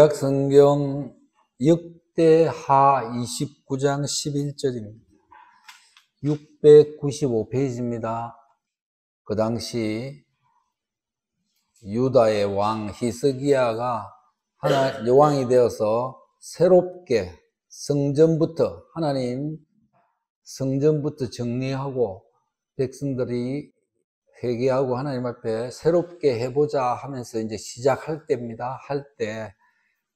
구약 성경 역대하 29장 11절입니다. 695페이지입니다. 그 당시 유다의 왕 히스기야가 하나 여왕이 되어서 새롭게 성전부터 하나님 성전부터 정리하고 백성들이 회개하고 하나님 앞에 새롭게 해보자 하면서 이제 시작할 때입니다. 할 때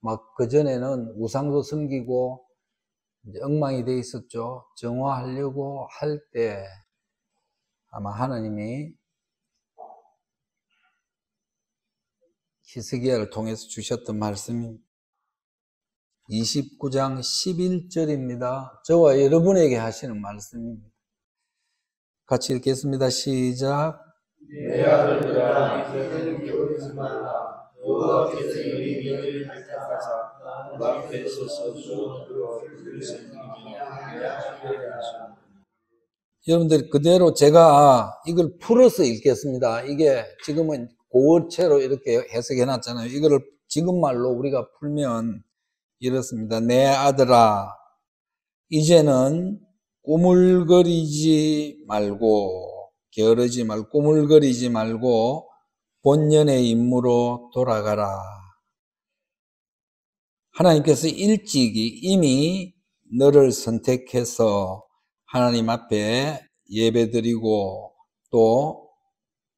막 그전에는 우상도 섬기고 엉망이 돼 있었죠. 정화하려고 할 때 아마 하나님이 히스기야를 통해서 주셨던 말씀이 29장 11절입니다. 저와 여러분에게 하시는 말씀입니다. 같이 읽겠습니다. 시작. 내 아들들아 이제는 겨울지 말라 서서 여러분들 그대로 제가 이걸 풀어서 읽겠습니다. 이게 지금은 고어체로 이렇게 해석해 놨잖아요. 이거를 지금 말로 우리가 풀면 이렇습니다. 내 아들아, 이제는 꾸물거리지 말고, 게으르지 말고, 꾸물거리지 말고, 본연의 임무로 돌아가라. 하나님께서 일찍이 이미 너를 선택해서 하나님 앞에 예배드리고 또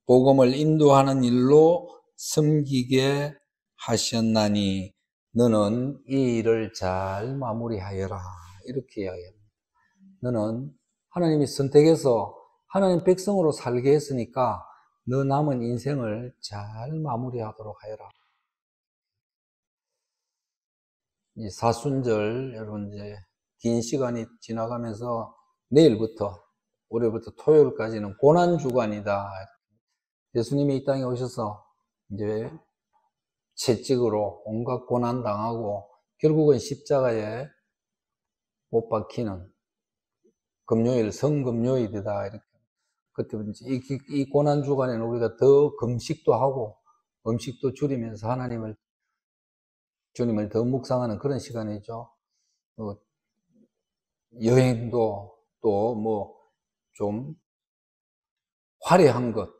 복음을 인도하는 일로 섬기게 하셨나니 너는 이 일을 잘 마무리하여라. 이렇게 이야기합니다. 너는 하나님이 선택해서 하나님 백성으로 살게 했으니까 너 남은 인생을 잘 마무리하도록 하여라. 이 사순절, 여러분 이제 긴 시간이 지나가면서 내일부터, 올해부터 토요일까지는 고난 주간이다. 예수님이 이 땅에 오셔서 이제 채찍으로 온갖 고난 당하고 결국은 십자가에 못 박히는 금요일 성금요일이다 이렇게 그때 이, 이 고난 주간에는 우리가 더 금식도 하고 음식도 줄이면서 하나님을 주님을 더 묵상하는 그런 시간이죠. 어, 여행도 또 뭐 좀 화려한 것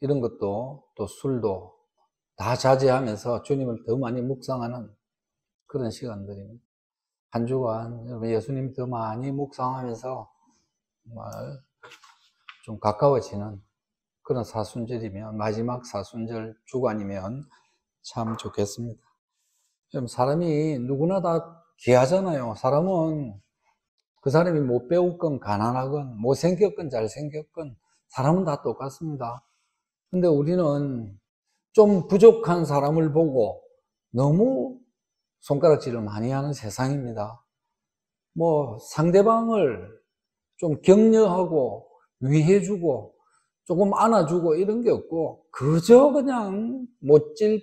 이런 것도 또 술도 다 자제하면서 주님을 더 많이 묵상하는 그런 시간들입니다. 한 주간 예수님 더 많이 묵상하면서 정말 좀 가까워지는 그런 사순절이면 마지막 사순절 주간이면 참 좋겠습니다. 사람이 누구나 다 귀하잖아요. 사람은 그 사람이 못 배웠건 가난하건 못생겼건 잘생겼건 사람은 다 똑같습니다. 근데 우리는 좀 부족한 사람을 보고 너무 손가락질을 많이 하는 세상입니다. 뭐 상대방을 좀 격려하고 위해주고 조금 안아주고 이런 게 없고 그저 그냥 못질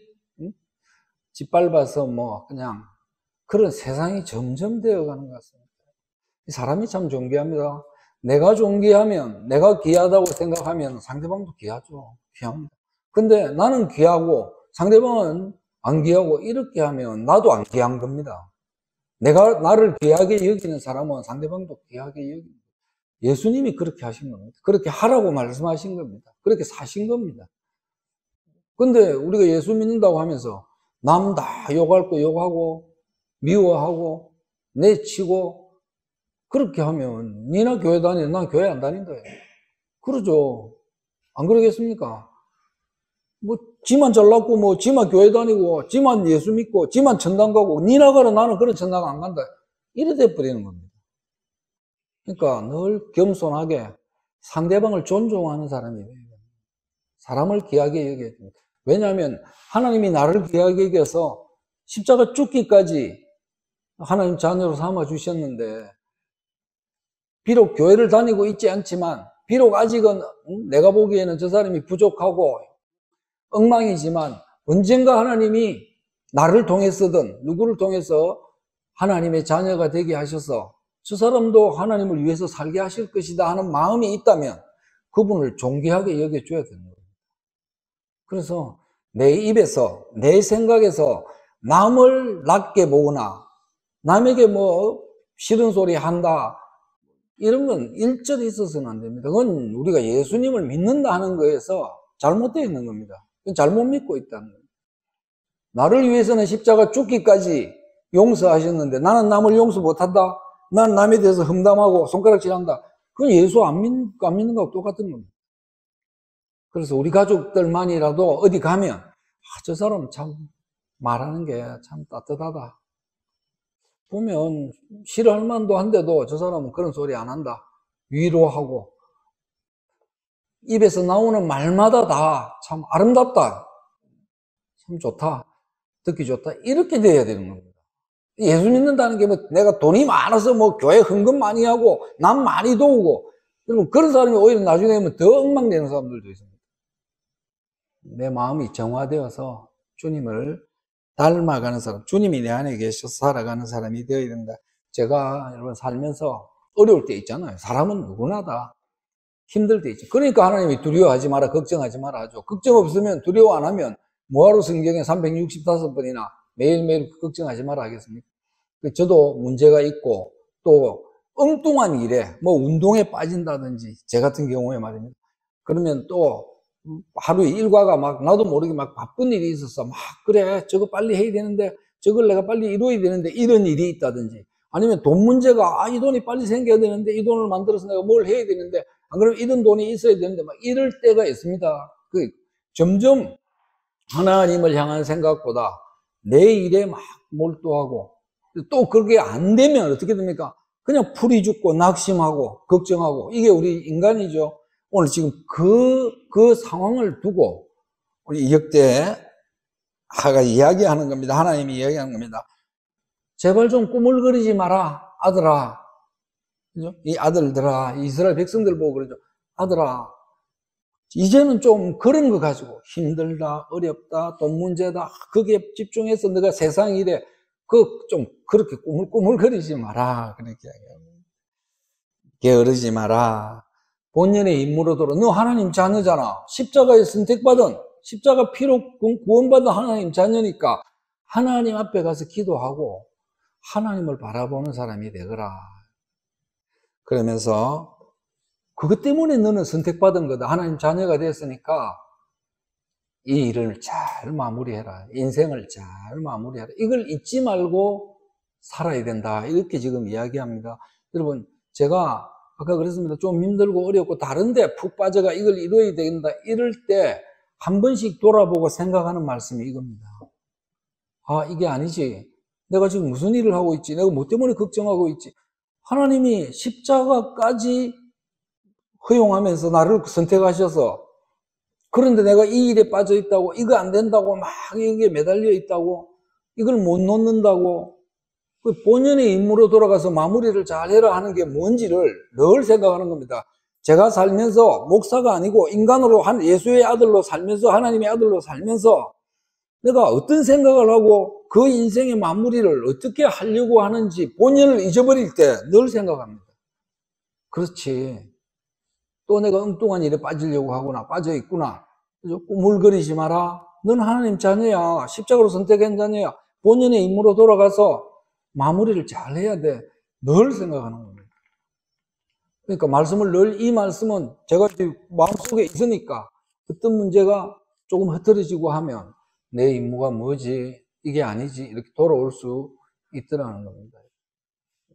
짓밟아서 뭐 그냥 그런 세상이 점점 되어가는 것 같습니다. 사람이 참 존귀합니다. 내가 존귀하면 내가 귀하다고 생각하면 상대방도 귀하죠. 귀합니다. 근데 나는 귀하고 상대방은 안 귀하고 이렇게 하면 나도 안 귀한 겁니다. 내가 나를 귀하게 여기는 사람은 상대방도 귀하게 여깁니다. 예수님이 그렇게 하신 겁니다. 그렇게 하라고 말씀하신 겁니다. 그렇게 사신 겁니다. 근데 우리가 예수 믿는다고 하면서 남 다 욕할 거 욕하고 미워하고 내치고 그렇게 하면 니나 교회 다니는 난 교회 안 다닌다. 그러죠. 안 그러겠습니까? 뭐 지만 잘났고 뭐 지만 교회 다니고 지만 예수 믿고 지만 천당 가고 니나 가라 나는 그런 천당 안 간다 이래 돼 버리는 겁니다 그러니까 늘 겸손하게 상대방을 존중하는 사람이에요 사람을 귀하게 여겨야 됩니다. 왜냐하면 하나님이 나를 귀하게 여겨서 십자가 죽기까지 하나님 자녀로 삼아 주셨는데 비록 교회를 다니고 있지 않지만 비록 아직은 내가 보기에는 저 사람이 부족하고 엉망이지만 언젠가 하나님이 나를 통해서든 누구를 통해서 하나님의 자녀가 되게 하셔서 저 사람도 하나님을 위해서 살게 하실 것이다 하는 마음이 있다면 그분을 존귀하게 여겨줘야 되는 거예요. 그래서 내 입에서, 내 생각에서 남을 낮게 보거나 남에게 뭐 싫은 소리 한다 이런 건 일절이 있어서는 안 됩니다. 그건 우리가 예수님을 믿는다 하는 거에서 잘못되어 있는 겁니다. 그건 잘못 믿고 있다는 거예요. 나를 위해서는 십자가 죽기까지 용서하셨는데 나는 남을 용서 못한다? 난 남에 대해서 험담하고 손가락질한다? 그건 예수 안, 믿, 안 믿는 거하고 똑같은 겁니다. 그래서 우리 가족들만이라도 어디 가면 아, 저 사람 참 말하는 게 참 따뜻하다. 보면 싫어할 만도 한데도 저 사람은 그런 소리 안 한다. 위로하고 입에서 나오는 말마다 다 참 아름답다. 참 좋다. 듣기 좋다. 이렇게 돼야 되는 겁니다. 예수 믿는다는 게 뭐 내가 돈이 많아서 뭐 교회 헌금 많이 하고 남 많이 도우고 여러분 그런 사람이 오히려 나중에 되면 더 엉망되는 사람들도 있습니다. 내 마음이 정화되어서 주님을 닮아가는 사람, 주님이 내 안에 계셔서 살아가는 사람이 되어야 된다. 제가 여러분 살면서 어려울 때 있잖아요. 사람은 누구나 다 힘들 때 있죠. 그러니까 하나님이 두려워하지 마라, 걱정하지 마라 하죠. 걱정 없으면 두려워 안 하면 뭐하러 성경에 365번이나 매일매일 걱정하지 마라 하겠습니까? 그 저도 문제가 있고 또 엉뚱한 일에 뭐 운동에 빠진다든지 제 같은 경우에 말입니다. 그러면 또 하루에 일과가 막 나도 모르게 막 바쁜 일이 있어서 막 그래 저거 빨리 해야 되는데 저걸 내가 빨리 이루어야 되는데 이런 일이 있다든지 아니면 돈 문제가 아 이 돈이 빨리 생겨야 되는데 이 돈을 만들어서 내가 뭘 해야 되는데 안 그러면 이런 돈이 있어야 되는데 막 이럴 때가 있습니다. 그 점점 하나님을 향한 생각보다 내 일에 막 몰두하고 또 그게 안 되면 어떻게 됩니까? 그냥 풀이 죽고 낙심하고 걱정하고 이게 우리 인간이죠. 오늘 지금 그, 그 상황을 두고 우리 이역대 하가 이야기하는 겁니다. 하나님이 이야기하는 겁니다. 제발 좀 꾸물거리지 마라, 아들아. 그죠? 이 아들들아, 이스라엘 백성들 보고 그러죠. 아들아, 이제는 좀 그런 거 가지고 힘들다, 어렵다, 돈 문제다, 거기에 집중해서 내가 세상 일에 그 좀 그렇게 꾸물꾸물거리지 마라. 그렇게. 게으르지 마라. 본연의 임무로 돌아. 너 하나님 자녀잖아. 십자가에 선택받은, 십자가 피로 구원받은 하나님 자녀니까 하나님 앞에 가서 기도하고 하나님을 바라보는 사람이 되거라. 그러면서 그것 때문에 너는 선택받은 거다. 하나님 자녀가 됐으니까 이 일을 잘 마무리해라. 인생을 잘 마무리해라. 이걸 잊지 말고 살아야 된다. 이렇게 지금 이야기합니다. 여러분, 제가 아까 그랬습니다. 좀 힘들고 어렵고 다른데 푹 빠져가 이걸 이루어야 된다. 이럴 때 한 번씩 돌아보고 생각하는 말씀이 이겁니다. 아, 이게 아니지. 내가 지금 무슨 일을 하고 있지? 내가 뭐 때문에 걱정하고 있지? 하나님이 십자가까지 허용하면서 나를 선택하셔서 그런데 내가 이 일에 빠져 있다고 이거 안 된다고 막 이게 매달려 있다고 이걸 못 놓는다고 그 본연의 임무로 돌아가서 마무리를 잘 해라 하는 게 뭔지를 늘 생각하는 겁니다. 제가 살면서 목사가 아니고 인간으로 한 예수의 아들로 살면서 하나님의 아들로 살면서 내가 어떤 생각을 하고 그 인생의 마무리를 어떻게 하려고 하는지 본연을 잊어버릴 때 늘 생각합니다. 그렇지. 또 내가 엉뚱한 일에 빠지려고 하구나, 빠져 있구나. 꾸물거리지 마라. 넌 하나님 자녀야. 십자가로 선택한 자녀야. 본연의 임무로 돌아가서 마무리를 잘 해야 돼. 늘 생각하는 겁니다. 그러니까 말씀을 늘 이 말씀은 제가 마음속에 있으니까 어떤 문제가 조금 흐트러지고 하면 내 임무가 뭐지? 이게 아니지. 이렇게 돌아올 수 있더라는 겁니다.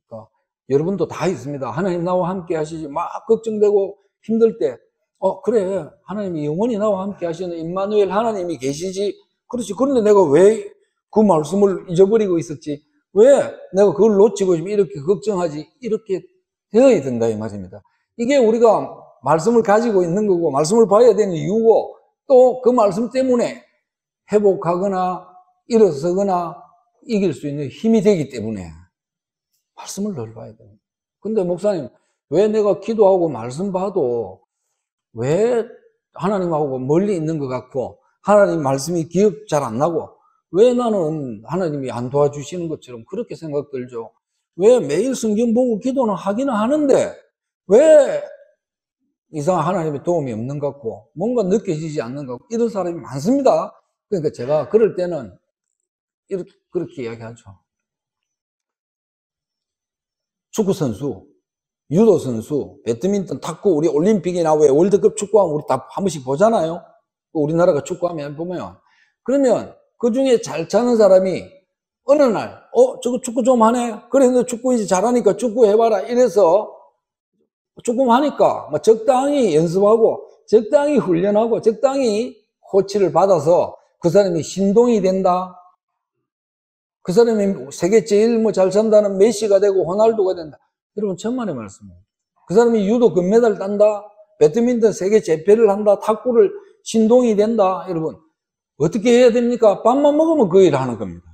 그러니까 여러분도 다 있습니다. 하나님 나와 함께 하시지. 막 걱정되고 힘들 때, 어, 그래. 하나님이 영원히 나와 함께 하시는 임마누엘 하나님이 계시지. 그렇지. 그런데 내가 왜 그 말씀을 잊어버리고 있었지? 왜 내가 그걸 놓치고 이렇게 걱정하지? 이렇게 되어야 된다. 이 말입니다. 이게 우리가 말씀을 가지고 있는 거고, 말씀을 봐야 되는 이유고, 또 그 말씀 때문에 회복하거나 일어서거나 이길 수 있는 힘이 되기 때문에 말씀을 늘 봐야 됩니다. 근데 목사님, 왜 내가 기도하고 말씀 봐도 왜 하나님하고 멀리 있는 것 같고 하나님 말씀이 기억 잘 안 나고 왜 나는 하나님이 안 도와주시는 것처럼 그렇게 생각 들죠? 왜 매일 성경 보고 기도는 하기는 하는데 왜 이상 하나님의 도움이 없는 것 같고 뭔가 느껴지지 않는 것 같고 이런 사람이 많습니다. 그러니까 제가 그럴 때는 이렇게 그렇게 이야기하죠. 축구 선수, 유도 선수, 배드민턴, 탁구, 우리 올림픽이나 왜 월드컵 축구하면 우리 다 한 번씩 보잖아요. 우리나라가 축구하면 보면 그러면 그 중에 잘 차는 사람이 어느 날, 어, 저거 축구 좀 하네? 그래, 너 축구 이제 잘하니까 축구 해봐라. 이래서 조금 하니까 뭐 적당히 연습하고 적당히 훈련하고 적당히 코치를 받아서 그 사람이 신동이 된다. 그 사람이 세계 제일 뭐잘 찬다는 메시가 되고 호날두가 된다. 여러분 천만의 말씀입니다. 그 사람이 유도 금메달 딴다. 배드민턴 세계 재패를 한다. 탁구를 신동이 된다. 여러분 어떻게 해야 됩니까? 밥만 먹으면 그 일을 하는 겁니다.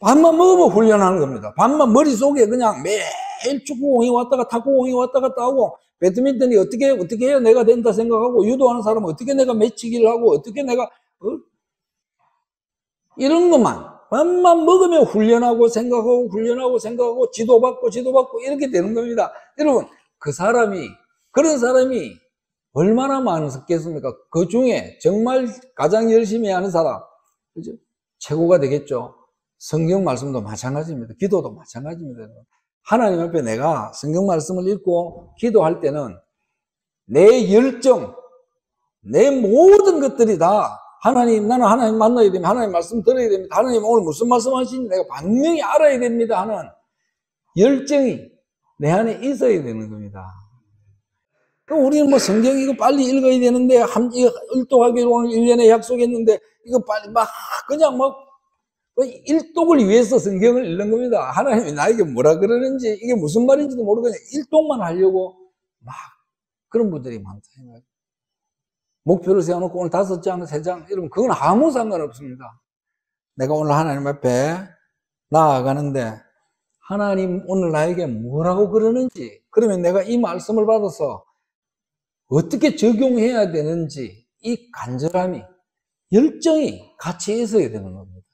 밥만 먹으면 훈련하는 겁니다. 밥만 머릿속에 그냥 매일 축구공이 왔다가 탁구공이 왔다 갔다 하고 배드민턴이 어떻게 어떻게 해야 내가 된다 생각하고 유도하는 사람은 어떻게 내가 매치기를 하고 어떻게 내가 어? 이런 것만 밥만 먹으면 훈련하고 생각하고 훈련하고 생각하고 지도받고 지도받고 이렇게 되는 겁니다. 여러분 그 사람이 그런 사람이 얼마나 많겠습니까? 그 중에 정말 가장 열심히 하는 사람 그죠? 최고가 되겠죠. 성경 말씀도 마찬가지입니다. 기도도 마찬가지입니다. 하나님 앞에 내가 성경 말씀을 읽고 기도할 때는 내 열정, 내 모든 것들이 다 하나님, 나는 하나님 만나야 됩니다. 하나님 말씀 들어야 됩니다. 하나님 오늘 무슨 말씀 하시는지 내가 분명히 알아야 됩니다. 하는 열정이 내 안에 있어야 되는 겁니다. 우리는 뭐 성경 이거 빨리 읽어야 되는데, 한, 이거 일독하기로 오늘 1년에 약속했는데, 이거 빨리 막, 그냥 막, 뭐 일독을 위해서 성경을 읽는 겁니다. 하나님이 나에게 뭐라 그러는지, 이게 무슨 말인지도 모르고 그냥 일독만 하려고 막, 그런 분들이 많다. 목표를 세워놓고 오늘 다섯 장, 세 장, 이러면 그건 아무 상관없습니다. 내가 오늘 하나님 앞에 나아가는데 하나님 오늘 나에게 뭐라고 그러는지 그러면 내가 이 말씀을 받아서 어떻게 적용해야 되는지 이 간절함이 열정이 같이 있어야 되는 겁니다.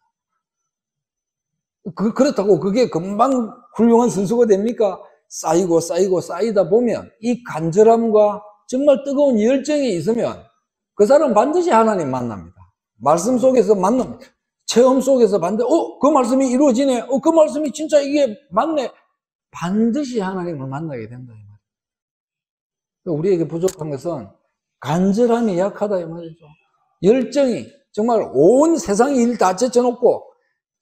그, 그렇다고 그게 금방 훌륭한 선수가 됩니까? 쌓이고 쌓이고 쌓이다 보면 이 간절함과 정말 뜨거운 열정이 있으면 그 사람은 반드시 하나님 만납니다. 말씀 속에서 만납니다. 체험 속에서 반드시, 어, 그 말씀이 이루어지네. 어, 그 말씀이 진짜 이게 맞네. 반드시 하나님을 만나게 된다. 이 말이에요. 우리에게 부족한 것은 간절함이 약하다. 이 말이죠. 열정이 정말 온 세상 일다 제쳐놓고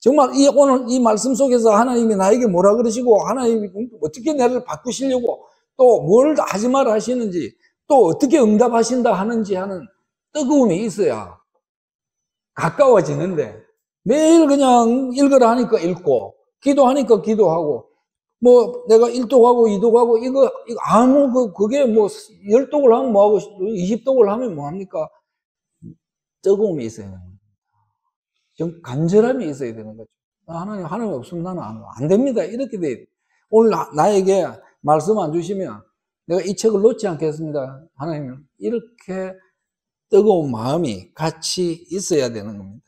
정말 이 오늘 이 말씀 속에서 하나님이 나에게 뭐라 그러시고 하나님이 어떻게 나를 바꾸시려고 또 뭘 하지 말아 하시는지 또 어떻게 응답하신다 하는지 하는 뜨거움이 있어야 가까워지는데 매일 그냥 읽으라 하니까 읽고 기도하니까 기도하고 뭐 내가 1독하고 2독하고 이거, 이거 아무 그 그게 뭐 10독을 하면 뭐하고 20독을 하면 뭐합니까? 뜨거움이 있어야 되는 거죠. 좀 간절함이 있어야 되는 거죠. 하나님, 하나님 없으면 나는 안, 안 됩니다. 이렇게 돼. 오늘 나, 에게 말씀 안 주시면 내가 이 책을 놓지 않겠습니다. 하나님, 이렇게 뜨거운 마음이 같이 있어야 되는 겁니다.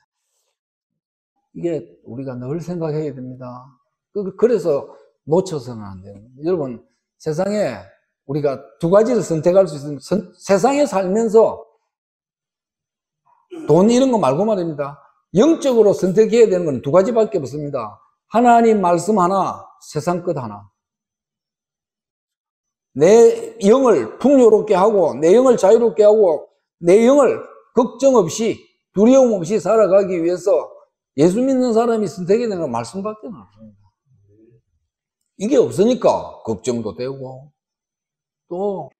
이게 우리가 늘 생각해야 됩니다. 그, 그래서 놓쳐서는 안 돼요. 여러분, 세상에 우리가 두 가지를 선택할 수 있습니다. 세상에 살면서 돈 이런 거 말고 말입니다. 영적으로 선택해야 되는 건 두 가지밖에 없습니다. 하나님 말씀 하나, 세상 것 하나. 내 영을 풍요롭게 하고, 내 영을 자유롭게 하고, 내용을 걱정 없이 두려움 없이 살아가기 위해서 예수 믿는 사람이 선택해야 되는 건 말씀밖에 없습니다. 이게 없으니까 걱정도 되고 또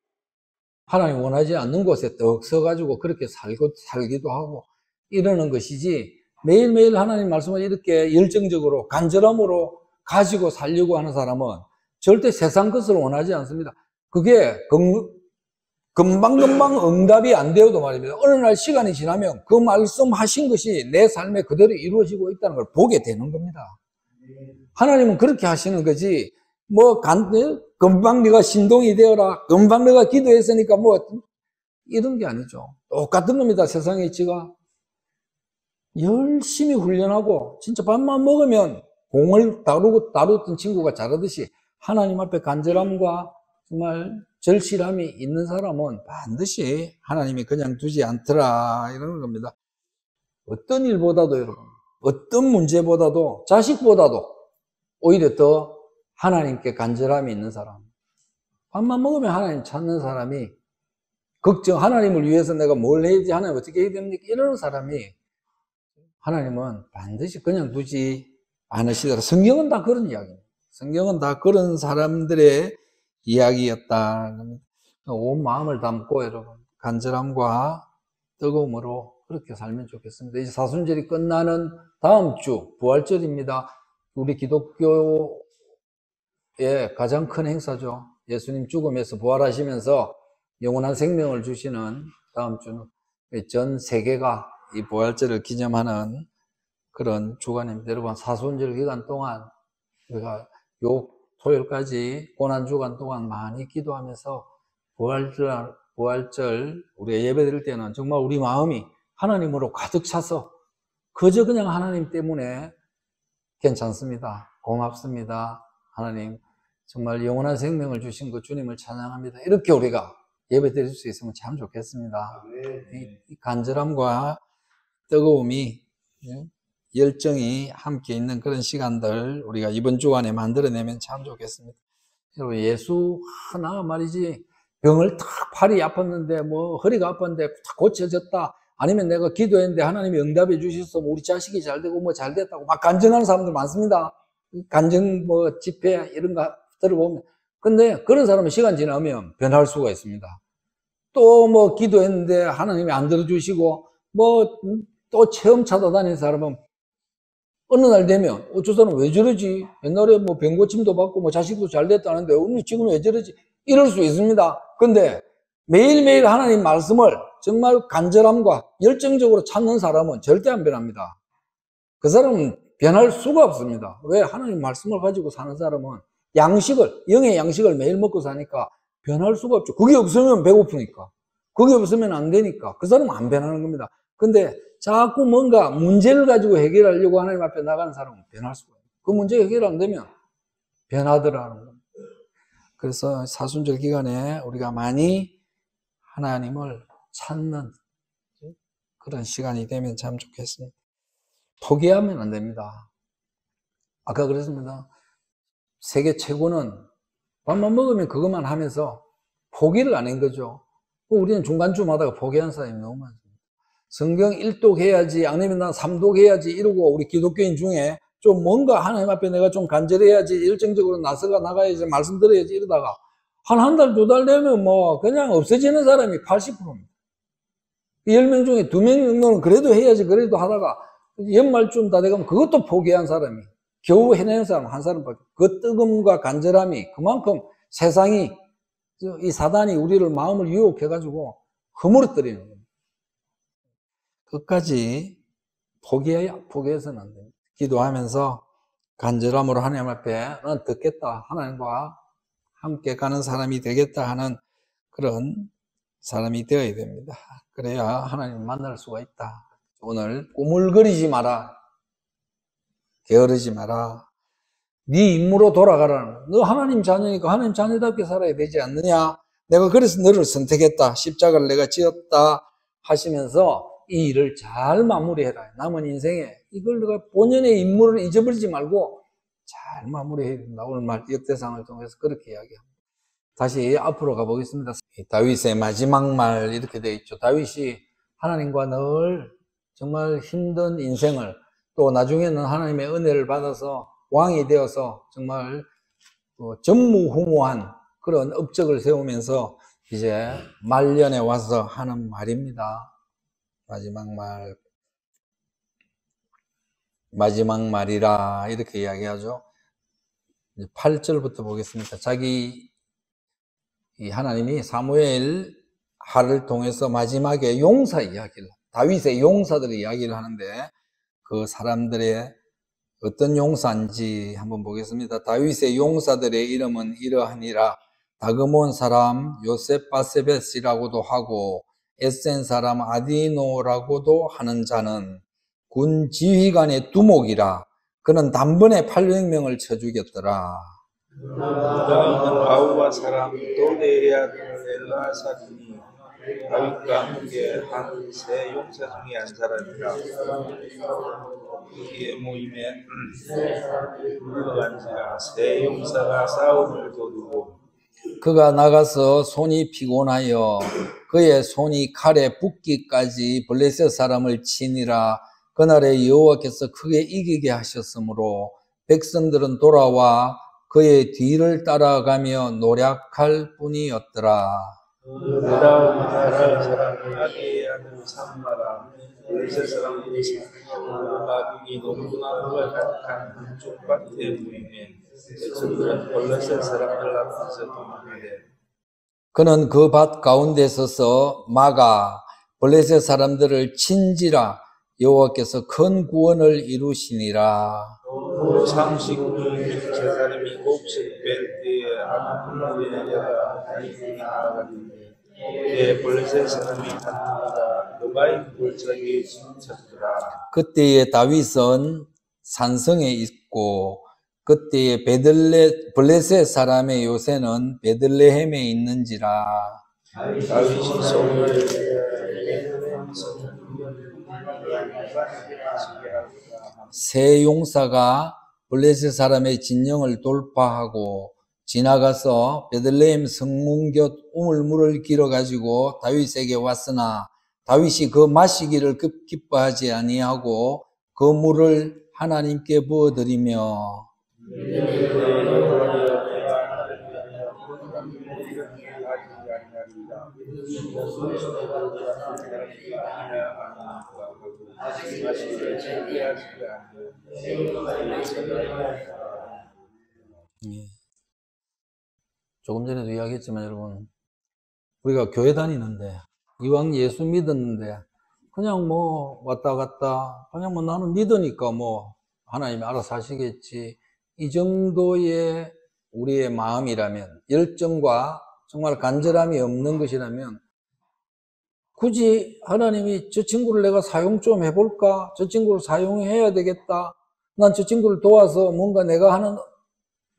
하나님 원하지 않는 곳에 떡 서가지고 그렇게 살고 살기도 하고 이러는 것이지 매일매일 하나님 말씀을 이렇게 열정적으로 간절함으로 가지고 살려고 하는 사람은 절대 세상 것을 원하지 않습니다. 그게 금방금방 응답이 안 되어도 말입니다. 어느 날 시간이 지나면 그 말씀하신 것이 내 삶에 그대로 이루어지고 있다는 걸 보게 되는 겁니다. 하나님은 그렇게 하시는 거지, 뭐, 간, 금방 네가 신동이 되어라. 금방 네가 기도했으니까 뭐, 이런 게 아니죠. 똑같은 겁니다. 세상의 이치가. 열심히 훈련하고, 진짜 밥만 먹으면 공을 다루고, 다루던 친구가 잘하듯이 하나님 앞에 간절함과 정말 절실함이 있는 사람은 반드시 하나님이 그냥 두지 않더라 이러는 겁니다. 어떤 일보다도 여러분 어떤 문제보다도 자식보다도 오히려 더 하나님께 간절함이 있는 사람. 밥만 먹으면 하나님 찾는 사람이 걱정, 하나님을 위해서 내가 뭘 해야지, 하나님 어떻게 해야 됩니까? 이러는 사람이 하나님은 반드시 그냥 두지 않으시더라. 성경은 다 그런 이야기입니다. 성경은 다 그런 사람들의 이야기였다. 온 마음을 담고 여러분, 간절함과 뜨거움으로 그렇게 살면 좋겠습니다. 이제 사순절이 끝나는 다음 주, 부활절입니다. 우리 기독교의 가장 큰 행사죠. 예수님 죽음에서 부활하시면서 영원한 생명을 주시는 다음 주는 전 세계가 이 부활절을 기념하는 그런 주간입니다. 여러분, 사순절 기간 동안 우리가 요 토요일까지 고난 주간 동안 많이 기도하면서 부활절, 부활절 우리가 예배 드릴 때는 정말 우리 마음이 하나님으로 가득 차서 그저 그냥 하나님 때문에 괜찮습니다. 고맙습니다. 하나님 정말 영원한 생명을 주신 그 주님을 찬양합니다. 이렇게 우리가 예배 드릴 수 있으면 참 좋겠습니다. 이 간절함과 뜨거움이 예, 열정이 함께 있는 그런 시간들 우리가 이번 주간에 만들어내면 참 좋겠습니다. 여러분 예수 하나 말이지 병을 탁 팔이 아팠는데 뭐 허리가 아팠는데 탁 고쳐졌다 아니면 내가 기도했는데 하나님이 응답해 주셔서 우리 자식이 잘 되고 뭐 잘 됐다고 막 간증하는 사람들 많습니다. 간증 뭐 집회 이런 거 들어보면 근데 그런 사람은 시간 지나면 변할 수가 있습니다. 또 뭐 기도했는데 하나님이 안 들어주시고 뭐 또 체험 찾아다니는 사람은 어느 날 되면 어, 저 사람 왜 저러지? 옛날에 뭐 병 고침도 받고 뭐 자식도 잘 됐다는데 오늘 지금 왜 저러지? 이럴 수 있습니다. 근데 매일매일 하나님 말씀을 정말 간절함과 열정적으로 찾는 사람은 절대 안 변합니다. 그 사람은 변할 수가 없습니다. 왜? 하나님 말씀을 가지고 사는 사람은 양식을, 영의 양식을 매일 먹고 사니까 변할 수가 없죠. 그게 없으면 배고프니까. 그게 없으면 안 되니까. 그 사람은 안 변하는 겁니다. 근데 자꾸 뭔가 문제를 가지고 해결하려고 하나님 앞에 나가는 사람은 변할 수가 없어요. 그 문제 해결 안 되면 변하더라는 겁니다. 그래서 사순절 기간에 우리가 많이 하나님을 찾는 그런 시간이 되면 참 좋겠습니다. 포기하면 안 됩니다. 아까 그랬습니다. 세계 최고는 밥만 먹으면 그것만 하면서 포기를 안 한 거죠. 우리는 중간쯤 하다가 포기한 사람이 너무 많습니다. 성경 1독 해야지, 아니면 난 3독 해야지 이러고 우리 기독교인 중에 좀 뭔가 하나님 앞에 내가 좀 간절해야지, 일정적으로 나서가 나가야지, 말씀 들어야지 이러다가 한 한 달, 두 달 되면 뭐 그냥 없어지는 사람이 80%입니다. 10명 중에 2명 정도는 그래도 해야지, 그래도 하다가 연말쯤 다 돼가면 그것도 포기한 사람이 겨우 해내는 사람 한 사람밖에 그 뜨거움과 간절함이 그만큼 세상이 이 사단이 우리를 마음을 유혹해가지고 허물어뜨리는 겁니다. 끝까지 포기해, 포기해서는 안 됩니다. 기도하면서 간절함으로 하나님 앞에 난 듣겠다. 하나님과 함께 가는 사람이 되겠다 하는 그런 사람이 되어야 됩니다. 그래야 하나님 만날 수가 있다. 오늘 꾸물거리지 마라. 게으르지 마라. 네 임무로 돌아가라는 너 하나님 자녀니까 하나님 자녀답게 살아야 되지 않느냐? 내가 그래서 너를 선택했다. 십자가를 내가 지었다. 하시면서 이 일을 잘 마무리해라. 남은 인생에 이걸 내가 본연의 임무를 잊어버리지 말고 잘 마무리해야 된다. 오늘 말 역대상을 통해서 그렇게 이야기합니다. 다시 앞으로 가보겠습니다. 다윗의 마지막 말 이렇게 되어 있죠. 다윗이 하나님과 늘 정말 힘든 인생을 또 나중에는 하나님의 은혜를 받아서 왕이 되어서 정말 그 전무후무한 그런 업적을 세우면서 이제 말년에 와서 하는 말입니다. 마지막 말. 마지막 말이라 이렇게 이야기하죠. 8절부터 보겠습니다. 자기 하나님이 사무엘 하를 통해서 마지막에 용사 이야기를 다윗의 용사들의 이야기를 하는데 그 사람들의 어떤 용사인지 한번 보겠습니다. 다윗의 용사들의 이름은 이러하니라 다그몬 사람 요셉 바세벳이라고도 하고 에센 사람 아디노라고도 하는 자는 군 지휘관의 두목이라 그는 단번에 800명을 쳐 죽였더라. 아우바 사람 도데야 엘라사니 다윗과 함께 한 세 용사 중에 한 사람이라 이에 모임에 물러간지라 새 용사가 싸움을 거두고 그가 나가서 손이 피곤하여 그의 손이 칼에 붓기까지 블레셋 사람을 치니라 그날에 여호와께서 크게 이기게 하셨으므로 백성들은 돌아와 그의 뒤를 따라가며 노력할 뿐이었더라. 그 사람 블레셋 사람들이 마귀이 높구나 그가 가득한 한쪽 밭에 모임에 백성들은 블레셋 사람들 앞에서 도망하되 그는 그 밭 가운데 서서 마가 블레셋 사람들을 친지라 여호와께서 큰 구원을 이루시니라. 상식을 나아가는 진쳤더라. 그때에 다윗은 산성에 있고 그때에 베들레 블레셋 사람의 요새는 베들레헴에 있는지라. 세 용사가 블레셋 사람의 진영을 돌파하고 지나가서 베들레헴 성문 곁 우물물을 길어 가지고 다윗에게 왔으나 다윗이 그 마시기를 급 기뻐하지 아니하고 그 물을 하나님께 부어 드리며 예. 조금 전에도 이야기했지만 여러분 우리가 교회 다니는데 이왕 예수 믿었는데 그냥 뭐 왔다 갔다 그냥 뭐 나는 믿으니까 뭐 하나님이 알아서 하시겠지 이 정도의 우리의 마음이라면 열정과 정말 간절함이 없는 것이라면 굳이 하나님이 저 친구를 내가 사용 좀 해볼까? 저 친구를 사용해야 되겠다. 난 저 친구를 도와서 뭔가 내가 하는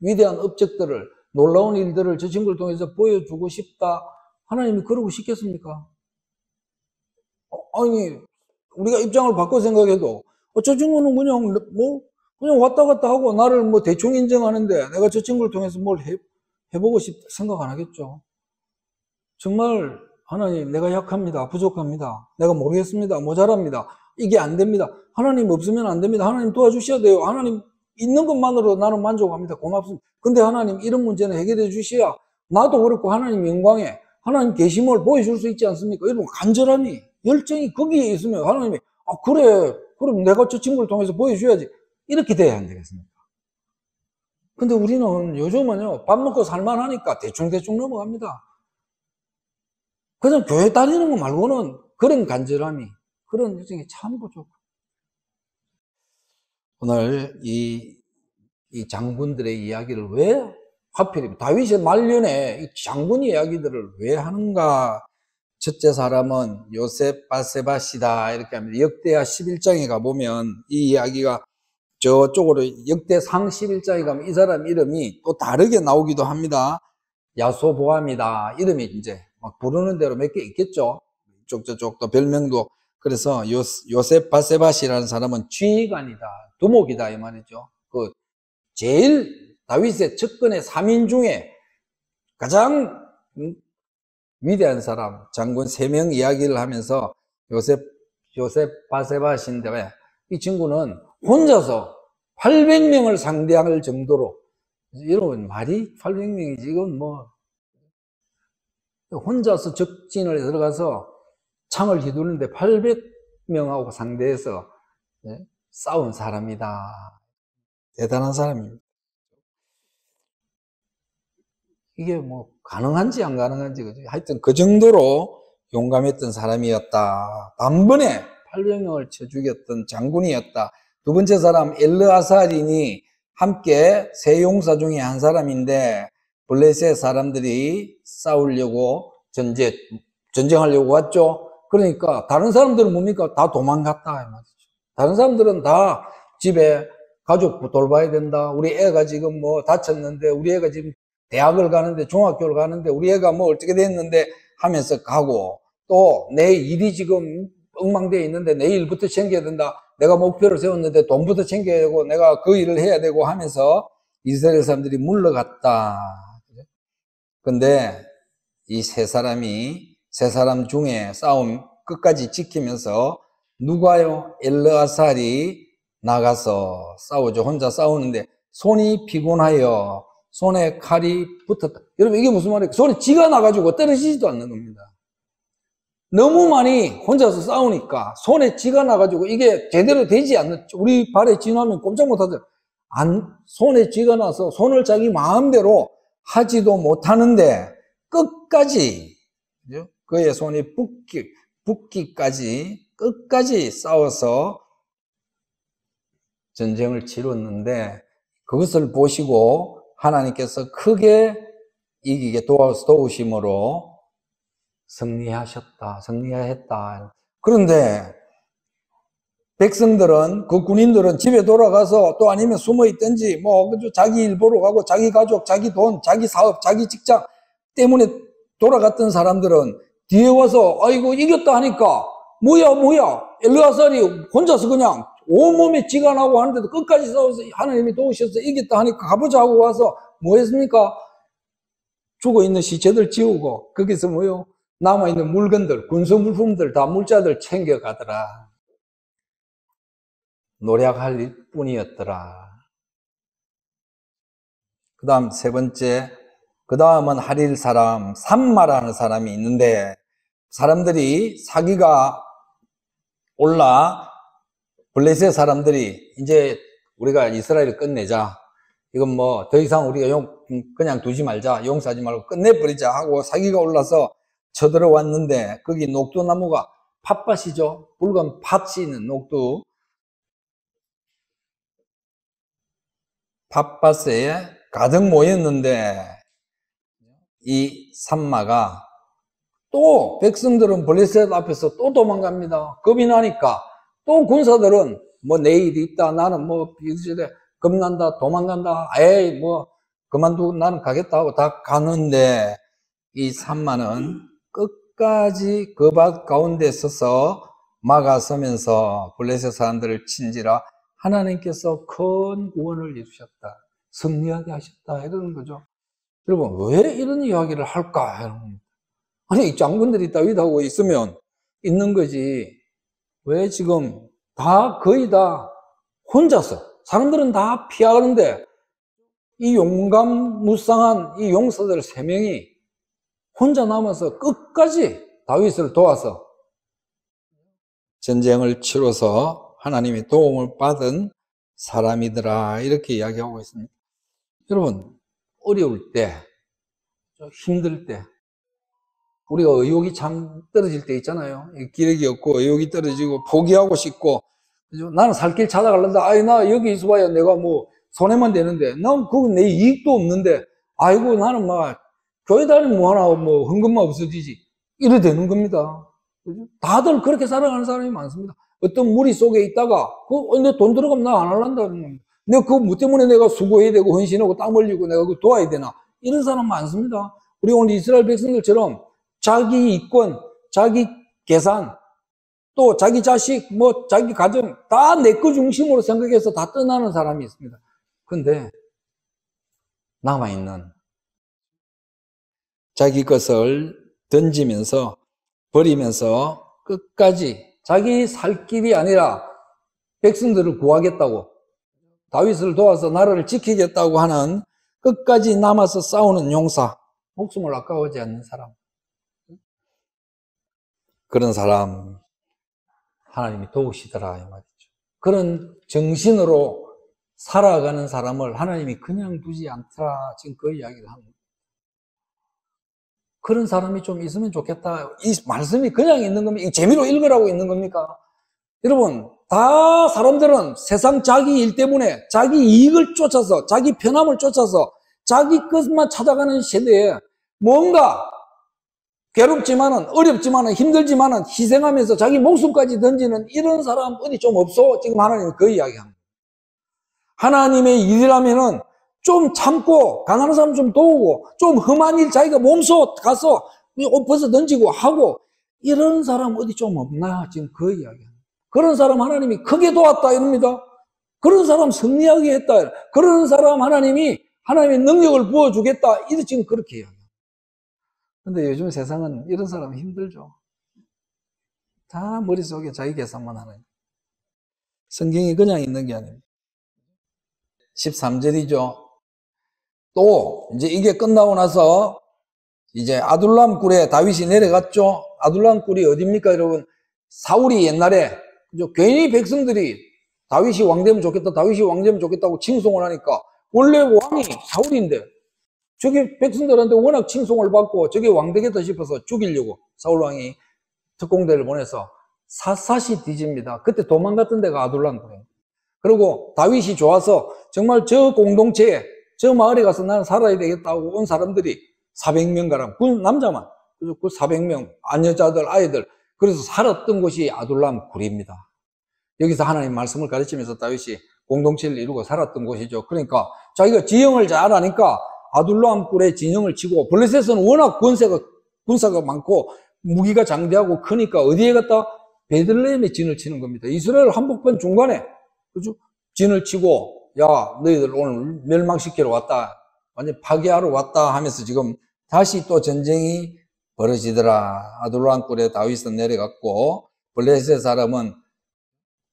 위대한 업적들을, 놀라운 일들을 저 친구를 통해서 보여주고 싶다. 하나님이 그러고 싶겠습니까? 어, 아니, 우리가 입장을 바꿔 생각해도, 어, 저 친구는 그냥, 뭐, 그냥 왔다 갔다 하고 나를 뭐 대충 인정하는데 내가 저 친구를 통해서 뭘 해, 해보고 싶다 생각 안 하겠죠. 정말 하나님, 내가 약합니다. 부족합니다. 내가 모르겠습니다. 모자랍니다. 이게 안 됩니다. 하나님 없으면 안 됩니다. 하나님 도와주셔야 돼요. 하나님 있는 것만으로 나는 만족합니다. 고맙습니다. 근데 하나님 이런 문제는 해결해 주셔야 나도 그렇고 하나님 영광에 하나님 계심을 보여줄 수 있지 않습니까? 여러분 간절함이 열정이 거기에 있으면 하나님이 아 그래 그럼 내가 저 친구를 통해서 보여줘야지 이렇게 돼야 안 되겠습니까? 근데 우리는 요즘은요 밥 먹고 살만하니까 대충대충 넘어갑니다. 그냥 교회 다니는 거 말고는 그런 간절함이 그런 일정이 참 부족. 오늘 이, 이 장군들의 이야기를 왜 하필 다윗의 말년에 이 장군 이야기들을 왜 하는가? 첫째 사람은 요셉 바세바시다 이렇게 합니다. 역대하 11장에 가 보면 이 이야기가 저쪽으로 역대상 11장에 가면 이 사람 이름이 또 다르게 나오기도 합니다. 야소보암이다. 이름이 이제 막 부르는 대로 몇 개 있겠죠. 이쪽 저쪽 또 별명도 그래서 요, 요셉 바세바시라는 사람은 지휘관이다. 두목이다 이 말이죠. 그 제일 다윗의 측근의 3인 중에 가장 위대한 사람 장군 3명 이야기를 하면서 요셉 요셉 바세바시인데 이 친구는 혼자서 800명을 상대할 정도로 여러분 말이 800명이지 이건 뭐 혼자서 적진을 들어가서 창을 휘두르는데 800명하고 상대해서 네? 싸운 사람이다. 대단한 사람입니다. 이게 뭐 가능한지 안 가능한지 그죠? 하여튼 그 정도로 용감했던 사람이었다. 단번에 800명을 쳐 죽였던 장군이었다. 두 번째 사람 엘르아사린이 함께 세 용사 중에 한 사람인데 블레셋 사람들이 싸우려고 전제 전쟁하려고 왔죠. 그러니까 다른 사람들은 뭡니까? 다 도망갔다 이 말이죠. 다른 사람들은 다 집에 가족 돌봐야 된다. 우리 애가 지금 뭐 다쳤는데 우리 애가 지금 대학을 가는데 중학교를 가는데 우리 애가 뭐 어떻게 됐는데 하면서 가고 또 내 일이 지금 엉망되어 있는데 내 일부터 챙겨야 된다. 내가 목표를 세웠는데 돈부터 챙겨야 되고 내가 그 일을 해야 되고 하면서 이스라엘 사람들이 물러갔다. 근데 이 세 사람이 세 사람 중에 싸움 끝까지 지키면서 누가요? 엘르아살이 나가서 싸우죠. 혼자 싸우는데 손이 피곤하여 손에 칼이 붙었다. 여러분 이게 무슨 말이에요? 손에 쥐가 나가지고 떨어지지도 않는 겁니다. 너무 많이 혼자서 싸우니까 손에 쥐가 나가지고 이게 제대로 되지 않는 우리 발에 쥐 나면 꼼짝 못하죠. 안 손에 쥐가 나서 손을 자기 마음대로 하지도 못하는데 끝까지 그 의 손이 붓기 붓기까지 끝까지 싸워서 전쟁을 치렀는데 그것을 보시고 하나님께서 크게 이기게 도우심으로 승리하셨다, 승리했다. 그런데 백성들은 그 군인들은 집에 돌아가서 또 아니면 숨어 있든지 뭐 자기 일 보러 가고 자기 가족, 자기 돈, 자기 사업, 자기 직장 때문에 돌아갔던 사람들은 뒤에 와서 아이고 이겼다 하니까 뭐야 뭐야 엘르아살이 혼자서 그냥 온몸에 쥐가 나고 하는데도 끝까지 싸워서 하나님이 도우셔서 이겼다 하니까 가보자 하고 와서 뭐 했습니까? 죽어 있는 시체들 지우고 거기서 뭐요? 남아있는 물건들, 군수물품들 다 물자들 챙겨가더라. 노력할 뿐이었더라. 그 다음 세 번째, 그 다음은 하릴 사람, 산마라는 사람이 있는데, 사람들이 사기가 올라, 블레셋 사람들이 이제 우리가 이스라엘을 끝내자. 이건 뭐 더 이상 우리가 용, 그냥 두지 말자. 용서하지 말고 끝내버리자 하고 사기가 올라서 쳐들어왔는데 거기 녹두나무가 팥밭이죠. 붉은 팥이 있는 녹두. 팥밭에 가득 모였는데 이 산마가 또 백성들은 블레셋 앞에서 또 도망갑니다. 겁이 나니까 또 군사들은 뭐 내일이 있다. 나는 뭐 이제 겁난다. 도망간다. 에이 뭐 그만두고 나는 가겠다 하고 다 가는데 이 산마는 끝까지 그 밭 가운데 서서 막아서면서 블레셋 사람들을 친지라 하나님께서 큰 구원을 이루셨다. 승리하게 하셨다. 이러는 거죠. 여러분, 왜 이런 이야기를 할까? 아니, 장군들이 다윗하고 있으면 있는 거지. 왜 지금 다 거의 다 혼자서 사람들은 다 피하는데 이 용감 무쌍한 이 용사들 세 명이 혼자 남아서 끝까지 다윗을 도와서 전쟁을 치러서 하나님의 도움을 받은 사람이더라 이렇게 이야기하고 있습니다. 여러분 어려울 때, 힘들 때, 우리가 의욕이 참 떨어질 때 있잖아요. 기력이 없고 의욕이 떨어지고 포기하고 싶고 나는 살 길 찾아갈란다. 아이 나 여기 있어봐야 내가 뭐 손해만 되는데 난 그건 내 이익도 없는데 아이고 나는 막 교회 다니면 뭐하나 뭐 헌금만 없어지지 이래 되는 겁니다. 다들 그렇게 살아가는 사람이 많습니다. 어떤 무리 속에 있다가 그내 돈 들어가면 나 안 할란다 그러는 겁니다. 내가 그거 뭐 때문에 내가 수고해야 되고 헌신하고 땀 흘리고 내가 그 도와야 되나 이런 사람 많습니다. 우리 오늘 이스라엘 백성들처럼 자기 이권, 자기 계산, 또 자기 자식, 뭐 자기 가정 다 내 거 중심으로 생각해서 다 떠나는 사람이 있습니다. 근데 남아 있는 자기 것을 던지면서 버리면서 끝까지 자기 살 길이 아니라 백성들을 구하겠다고 다윗을 도와서 나라를 지키겠다고 하는 끝까지 남아서 싸우는 용사 목숨을 아까워하지 않는 사람 그런 사람 하나님이 도우시더라 이 말이죠 그런 정신으로 살아가는 사람을 하나님이 그냥 두지 않더라 지금 그 이야기를 합니다 그런 사람이 좀 있으면 좋겠다. 이 말씀이 그냥 있는 겁니까? 재미로 읽으라고 있는 겁니까? 여러분, 다 사람들은 세상 자기 일 때문에 자기 이익을 쫓아서, 자기 편함을 쫓아서, 자기 것만 찾아가는 시대에 뭔가 괴롭지만은, 어렵지만은, 힘들지만은 희생하면서 자기 목숨까지 던지는 이런 사람 어디 좀 없어? 지금 하나님은 그 이야기 합니다. 하나님의 일이라면은 좀 참고 가난한 사람 좀 도우고 좀 험한 일 자기가 몸소 가서 옷 벗어 던지고 하고 이런 사람 어디 좀 없나 지금 그 이야기야. 그런 사람 하나님이 크게 도왔다 이럽니다. 그런 사람 승리하게 했다. 그런 사람 하나님이 하나님의 능력을 부어주겠다. 이렇게 지금 그렇게 해요. 근데 요즘 세상은 이런 사람 힘들죠. 다 머릿속에 자기 계산만 하는. 성경이 그냥 있는 게 아닙니다. 13절이죠. 또, 이제 이게 끝나고 나서, 이제 아둘람 굴에 다윗이 내려갔죠. 아둘람 굴이 어딥니까, 여러분? 사울이 옛날에, 그죠? 괜히 백성들이 다윗이 왕 되면 좋겠다, 다윗이 왕 되면 좋겠다고 칭송을 하니까, 원래 왕이 사울인데, 저게 백성들한테 워낙 칭송을 받고, 저게 왕 되겠다 싶어서 죽이려고, 사울 왕이 특공대를 보내서 샅샅이 뒤집니다. 그때 도망갔던 데가 아둘람 굴에. 그리고 다윗이 좋아서 정말 저 공동체에 저 마을에 가서 나는 살아야 되겠다고 온 사람들이 400명 가량 군 남자만 그 400명 아녀자들 아이들 그래서 살았던 곳이 아둘람 굴입니다. 여기서 하나님 말씀을 가르치면서 다윗이 공동체를 이루고 살았던 곳이죠. 그러니까 자기가 지형을 잘 아니까 아둘람 굴에 진영을 치고 블레셋은 워낙 군세가 군사가 많고 무기가 장대하고 크니까 어디에 갔다 베들레헴에 진을 치는 겁니다. 이스라엘 한복판 중간에 그죠? 진을 치고 야 너희들 오늘 멸망시키러 왔다 완전 파괴하러 왔다 하면서 지금 다시 또 전쟁이 벌어지더라 아둘람 굴에 다윗은 내려갔고 블레셋 사람은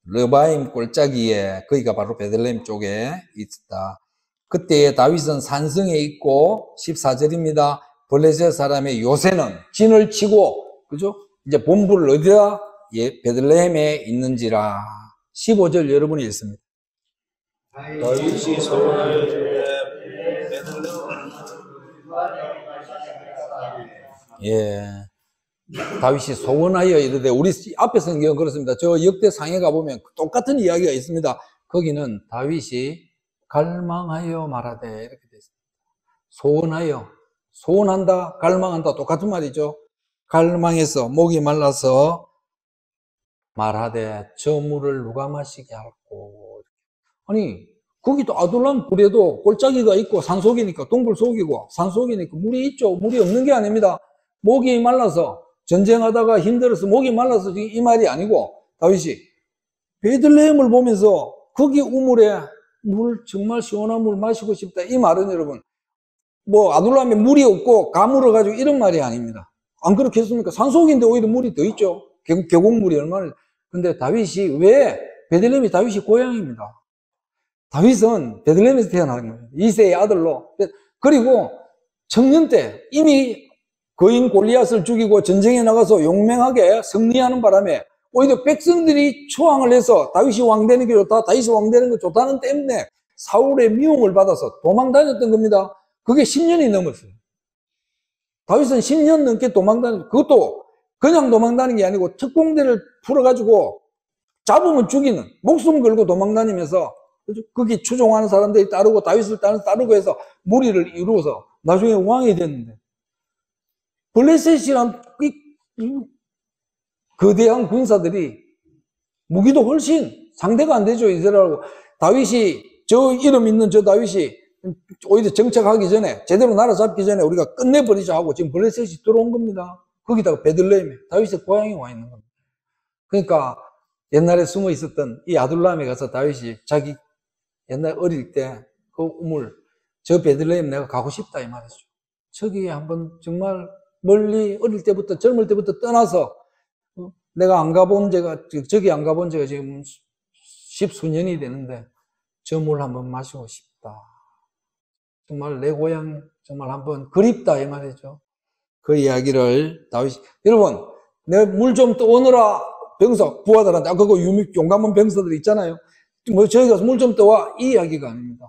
르바임 골짜기에 거기가 바로 베들레헴 쪽에 있다 그때 다윗은 산성에 있고 14절입니다 블레셋 사람의 요새는 진을 치고 그죠? 이제 본부를 어디다? 예, 베들레헴에 있는지라 15절 여러분이 읽습니다. 다윗이 소원하여 주되 예. 다윗이 소원하여 이르되 우리 앞에 성경은 그렇습니다. 저 역대 상에 가보면 똑같은 이야기가 있습니다. 거기는 다윗이 갈망하여 말하되 이렇게 되어 있습니다. 소원하여 소원한다 갈망한다 똑같은 말이죠. 갈망해서 목이 말라서 말하되 저 물을 누가 마시게 할고 아니 거기도 아둘람 굴에도 골짜기가 있고 산속이니까 동굴 속이고 산속이니까 물이 있죠 물이 없는 게 아닙니다 목이 말라서 전쟁하다가 힘들어서 목이 말라서 이 말이 아니고 다윗이 베들레헴을 보면서 거기 우물에 물 정말 시원한 물 마시고 싶다 이 말은 여러분 뭐 아둘람에 물이 없고 가물어 가지고 이런 말이 아닙니다 안 그렇게 했습니까 산속인데 오히려 물이 더 있죠 계곡물이 얼마나 근데 다윗이 왜 베들레헴이 다윗이 고향입니다. 다윗은 베들레헴에서 태어난 거예요. 이세의 아들로. 그리고 청년 때 이미 거인 골리앗을 죽이고 전쟁에 나가서 용맹하게 승리하는 바람에 오히려 백성들이 초항을 해서 다윗이 왕 되는 게 좋다, 다윗이 왕 되는 게 좋다는 때문에 사울의 미움을 받아서 도망 다녔던 겁니다. 그게 10년이 넘었어요. 다윗은 10년 넘게 도망 다녔, 그것도 그냥 도망 다니는 게 아니고 특공대를 풀어가지고 잡으면 죽이는 목숨 걸고 도망 다니면서 거기 추종하는 사람들이 따르고 다윗을 따르고 해서 무리를 이루어서 나중에 왕이 됐는데 블레셋이란 거대한 군사들이 무기도 훨씬 상대가 안 되죠 이스라엘하고 다윗이 저 이름 있는 저 다윗이 오히려 정착하기 전에 제대로 나라 잡기 전에 우리가 끝내버리자 하고 지금 블레셋이 들어온 겁니다 거기다가 베들레헴에 다윗의 고향이 와 있는 겁니다. 그러니까 옛날에 숨어 있었던 이 아둘람에 가서 다윗이 자기 옛날 어릴 때 그 우물 저 베들레헴 내가 가고 싶다 이 말이죠. 저기 한번 정말 멀리 어릴 때부터 젊을 때부터 떠나서 어, 내가 안 가본 제가 저기 안 가본 제가 지금 십수년이 되는데 저 물 한번 마시고 싶다. 정말 내 고향 정말 한번 그립다 이 말이죠. 그 이야기를 다윗이 여러분 내 물 좀 떠오느라 병사 부하들한테 아 그거 유미 용감한 병사들 있잖아요 뭐 저희 가서 물 좀 떠와 이 이야기가 아닙니다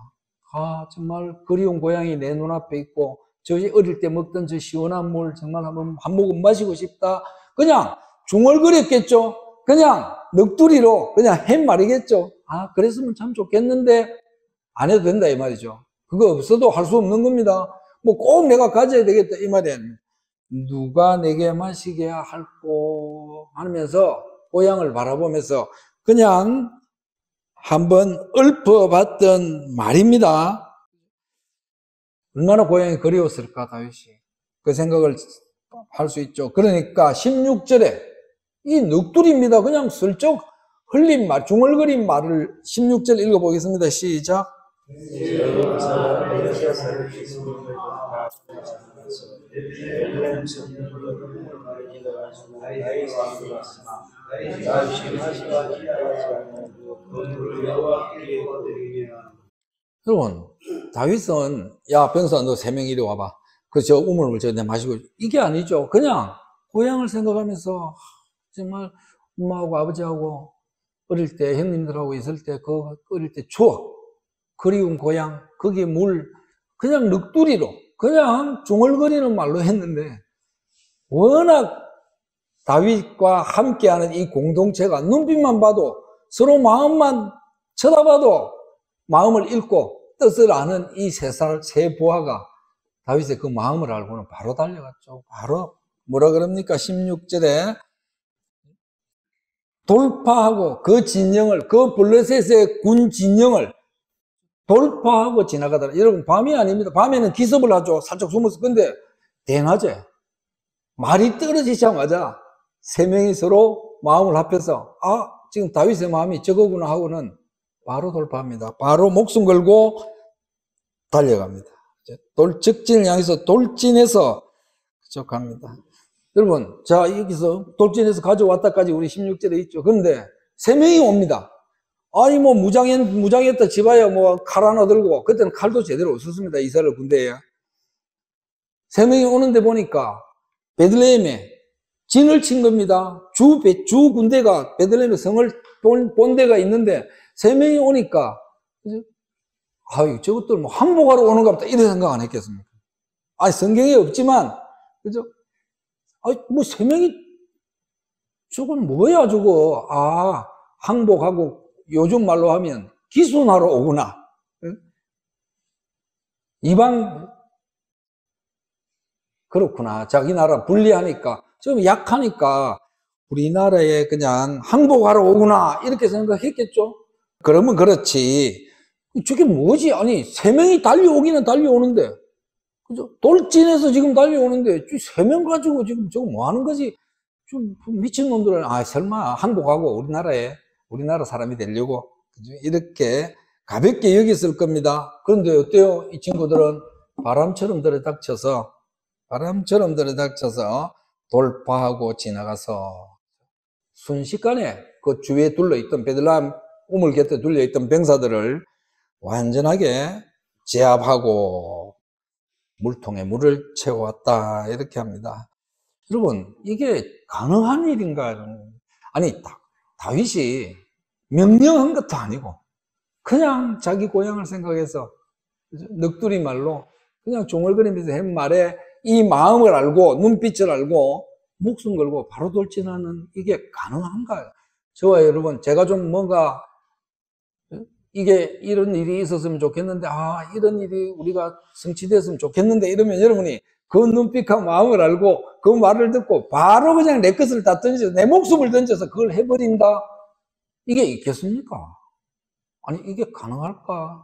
아 정말 그리운 고향이 내 눈앞에 있고 저희 어릴 때 먹던 저 시원한 물 정말 한번 한 모금 마시고 싶다. 그냥 중얼거렸겠죠. 그냥 넋두리로 그냥 햄말이겠죠. 아 그랬으면 참 좋겠는데 안 해도 된다 이 말이죠. 그거 없어도 할 수 없는 겁니다. 뭐 꼭 내가 가져야 되겠다 이 말이 아닙니다 누가 내게 마시게 할꼬 하면서 고향을 바라보면서 그냥 한번 읊어봤던 말입니다. 얼마나 고향이 그리웠을까 다윗이 그 생각을 할 수 있죠. 그러니까 16절에 이 넋두리입니다. 그냥 슬쩍 흘린 말, 중얼거린 말을 16절 읽어보겠습니다. 시작. 여러분, 다윗은, 야, 병사, 너 세 명 이리 와봐. 그, 저, 우물물 저내 마시고. 이게 아니죠. 그냥, 고향을 생각하면서, 정말, 엄마하고 아버지하고, 어릴 때, 형님들하고 있을 때, 그, 어릴 때 추억, 그리운 고향, 거기에 물, 그냥 넋두리로, 그냥 중얼거리는 말로 했는데, 워낙 다윗과 함께하는 이 공동체가 눈빛만 봐도, 서로 마음만 쳐다봐도, 마음을 읽고 뜻을 아는 이 세 살, 세 부하가 다윗의 그 마음을 알고는 바로 달려갔죠. 바로 뭐라 그럽니까? 16절에 돌파하고 그 진영을, 그 블레셋의 군 진영을 돌파하고 지나가더라. 여러분, 밤이 아닙니다. 밤에는 기습을 하죠. 살짝 숨어서. 근데, 대낮에, 말이 떨어지자마자 세 명이 서로 마음을 합해서, 아, 지금 다윗의 마음이 저거구나 하고는 바로 돌파합니다. 바로 목숨 걸고 달려갑니다. 돌, 적진을 향해서 돌진해서 쭉 갑니다. 여러분, 자, 여기서 돌진해서 가져왔다까지 우리 16절에 있죠. 그런데 세 명이 옵니다. 아니, 뭐, 무장했, 무장했다 집어야 뭐, 칼 하나 들고, 그때는 칼도 제대로 없었습니다. 이스라엘 군대에. 세 명이 오는데 보니까, 베들레헴에 진을 친 겁니다. 주, 주 군대가 베들레헴에 성을 본, 본 데가 있는데, 세 명이 오니까, 아유, 저것들 뭐 항복하러 오는가 보다. 이런 생각 안 했겠습니까? 아니, 성경에 없지만, 그죠? 아니, 뭐, 세 명이, 저건 뭐야, 저거. 아, 항복하고, 요즘 말로 하면, 기순하러 오구나. 응? 이방, 그렇구나. 자기 나라 불리하니까, 좀 약하니까, 우리나라에 그냥 항복하러 오구나. 이렇게 생각했겠죠? 그러면 그렇지. 저게 뭐지? 아니, 세 명이 달려오기는 달려오는데, 그죠? 돌진해서 지금 달려오는데, 세 명 가지고 지금 저거 뭐 하는 거지? 좀 미친놈들은, 아, 설마 항복하고 우리나라에, 우리나라 사람이 되려고, 그죠? 이렇게 가볍게 여겼을 겁니다. 그런데 어때요? 이 친구들은 바람처럼 들어닥쳐서, 바람처럼 들어닥쳐서 돌파하고 지나가서 순식간에 그 주위에 둘러있던 베들람 우물 곁에 둘려있던 병사들을 완전하게 제압하고 물통에 물을 채워왔다 이렇게 합니다. 여러분 이게 가능한 일인가? 아니 다, 윗이 명령한 것도 아니고 그냥 자기 고향을 생각해서 넋두리 말로 그냥 종얼거리면서 한 말에 이 마음을 알고 눈빛을 알고 목숨 걸고 바로 돌진하는 이게 가능한가요? 저와 여러분 제가 좀 뭔가 이게 이런 일이 있었으면 좋겠는데 아 이런 일이 우리가 성취됐으면 좋겠는데 이러면 여러분이 그 눈빛과 마음을 알고 그 말을 듣고 바로 그냥 내 것을 다 던져 내 목숨을 던져서 그걸 해버린다 이게 있겠습니까? 아니 이게 가능할까?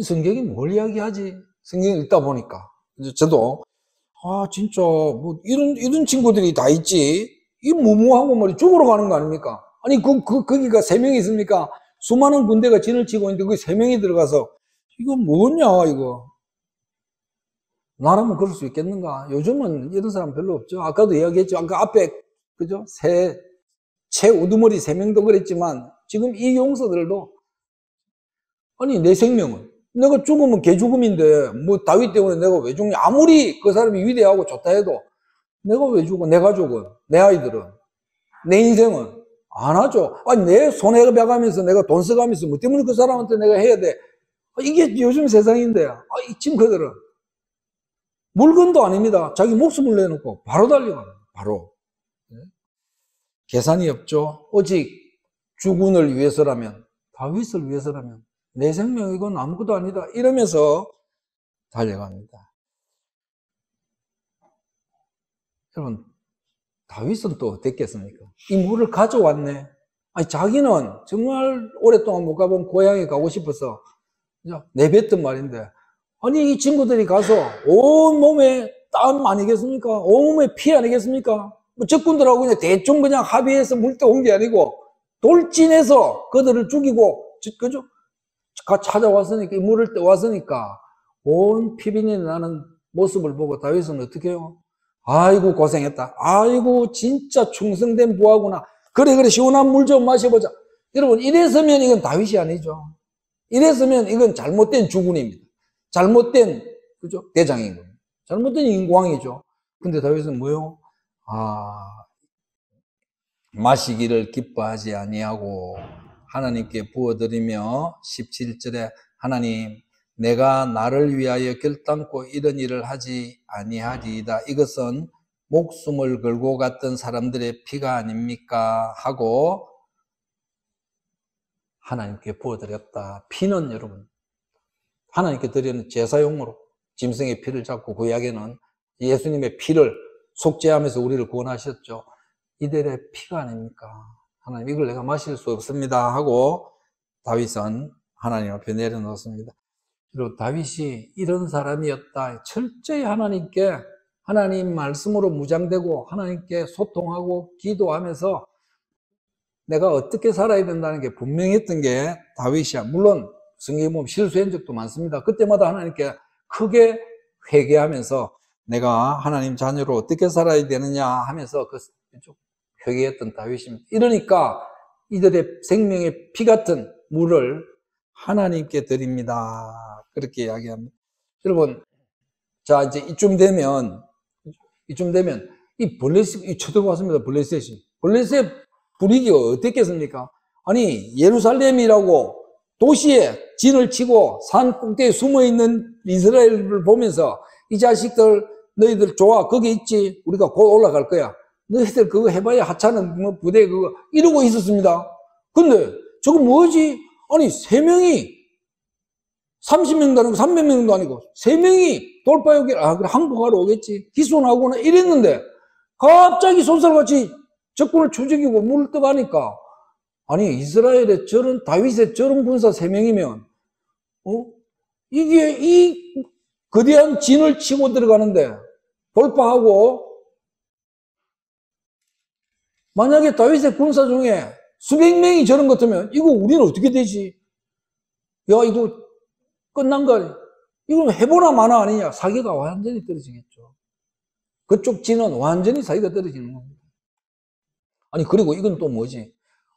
성경이 뭘 이야기하지? 성경 읽다 보니까 저도 아 진짜 뭐 이런 이런 친구들이 다 있지 이 무모하고 머리 죽으러 가는 거 아닙니까? 아니, 그, 그, 거기가 세 명이 있습니까? 수많은 군대가 진을 치고 있는데 거기 세 명이 들어가서, 이거 뭐냐, 이거. 나라면 그럴 수 있겠는가? 요즘은 이런 사람 별로 없죠. 아까도 이야기했죠. 아까 앞에, 그죠? 새, 채 우두머리 세 명도 그랬지만, 지금 이 용서들도, 아니, 내 생명은. 내가 죽으면 개 죽음인데, 뭐, 다윗 때문에 내가 왜 죽냐? 아무리 그 사람이 위대하고 좋다 해도, 내가 왜 죽어? 내 가족은, 내 아이들은, 내 인생은, 안 하죠. 아니, 내 손해 벼가면서 내가 돈 써가면서 뭐 때문에 그 사람한테 내가 해야 돼. 아, 이게 요즘 세상인데, 아, 이 친구들은. 물건도 아닙니다. 자기 목숨을 내놓고 바로 달려가는 바로. 네? 계산이 없죠. 오직 주군을 위해서라면, 다윗을 위해서라면, 내 생명 이건 아무것도 아니다. 이러면서 달려갑니다. 여러분, 다윗은 또 어땠겠습니까? 이 물을 가져왔네. 아니, 자기는 정말 오랫동안 못 가본 고향에 가고 싶어서 내뱉던 말인데, 아니, 이 친구들이 가서 온 몸에 땀 아니겠습니까? 온 몸에 피 아니겠습니까? 뭐 적군들하고 그냥 대충 그냥 합의해서 물때 온 게 아니고 돌진해서 그들을 죽이고 그죠? 가 찾아왔으니까 물을 때 왔으니까 온 피빈이 나는 모습을 보고 다윗은 어떻게 해요? 아이고 고생했다. 아이고 진짜 충성된 부하구나. 그래 그래 시원한 물 좀 마셔보자. 여러분 이랬으면 이건 다윗이 아니죠. 이랬으면 이건 잘못된 주군입니다. 잘못된 그죠 대장인 겁니다. 잘못된 인광이죠. 근데 다윗은 뭐요? 아 마시기를 기뻐하지 아니하고 하나님께 부어드리며 17절에 하나님 내가 나를 위하여 결단코 이런 일을 하지 아니하리이다. 이것은 목숨을 걸고 갔던 사람들의 피가 아닙니까? 하고 하나님께 부어드렸다. 피는 여러분 하나님께 드리는 제사용으로 짐승의 피를 잡고 구약에는 예수님의 피를 속죄하면서 우리를 구원하셨죠. 이들의 피가 아닙니까? 하나님 이걸 내가 마실 수 없습니다 하고 다윗은 하나님 앞에 내려놓습니다. 그리고 다윗이 이런 사람이었다. 철저히 하나님께 하나님 말씀으로 무장되고 하나님께 소통하고 기도하면서 내가 어떻게 살아야 된다는 게 분명했던 게 다윗이야. 물론 성경에 보면 실수한 적도 많습니다. 그때마다 하나님께 크게 회개하면서 내가 하나님 자녀로 어떻게 살아야 되느냐 하면서 그 회개했던 다윗입니다. 이러니까 이들의 생명의 피 같은 물을 하나님께 드립니다. 그렇게 이야기합니다. 여러분, 자, 이제 이쯤 되면, 이쯤 되면, 이 블레셋, 이 쳐들어왔습니다. 블레셋이. 블레셋 분위기가 어땠겠습니까? 아니, 예루살렘이라고 도시에 진을 치고 산 꼭대기에 숨어 있는 이스라엘을 보면서 이 자식들 너희들 좋아 거기 있지 우리가 곧 올라갈 거야 너희들 그거 해봐야 하찮은 뭐 부대 그거 이러고 있었습니다 근데 저거 뭐지 아니 세 명이 30명도 아니고 300명도 아니고 세 명이 돌파역에 아 그래 항복하러 오겠지 기손하고는 이랬는데 갑자기 손살같이 적군을 추적이고 물을 떠가니까 아니 이스라엘의 저런 다윗의 저런 군사 세 명이면 어 이게 이 거대한 진을 치고 들어가는데 돌파하고 만약에 다윗의 군사 중에 수백 명이 저런 것 같으면 이거 우리는 어떻게 되지? 야 이거 끝난 거 아니야? 이건 해보나 마나 아니냐? 사기가 완전히 떨어지겠죠. 그쪽 진은 완전히 사기가 떨어지는 겁니다. 아니 그리고 이건 또 뭐지?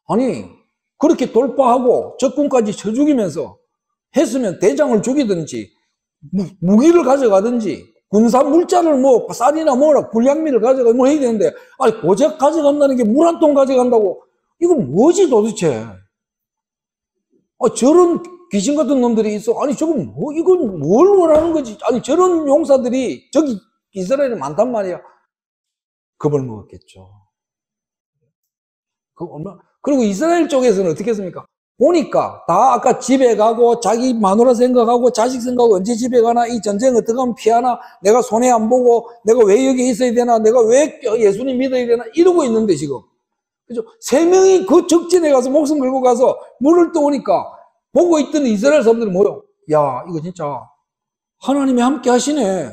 아니 그렇게 돌파하고 적군까지 쳐 죽이면서 했으면 대장을 죽이든지 무 기를 가져가든지 군사 물자를 뭐 쌀이나 뭐나 불량미를 가져가 뭐 해야 되는데 아니 고작 가져간다는 게 물 한 통 가져간다고 이건 뭐지 도대체? 아, 저런 귀신 같은 놈들이 있어. 아니 저건 뭐 이건 뭘 원하는 거지? 아니 저런 용사들이 저기 이스라엘에 많단 말이야. 겁을 먹었겠죠. 그 얼마 그리고 이스라엘 쪽에서는 어떻게 했습니까? 보니까 다 아까 집에 가고 자기 마누라 생각하고 자식 생각하고 언제 집에 가나 이 전쟁 어떻게 하면 피하나 내가 손해 안 보고 내가 왜 여기 있어야 되나 내가 왜 예수님 믿어야 되나 이러고 있는데 지금 그죠? 세 명이 그 적진에 가서 목숨 걸고 가서 물을 떠오니까 보고 있던 이스라엘 사람들이 뭐요? 야 이거 진짜 하나님이 함께 하시네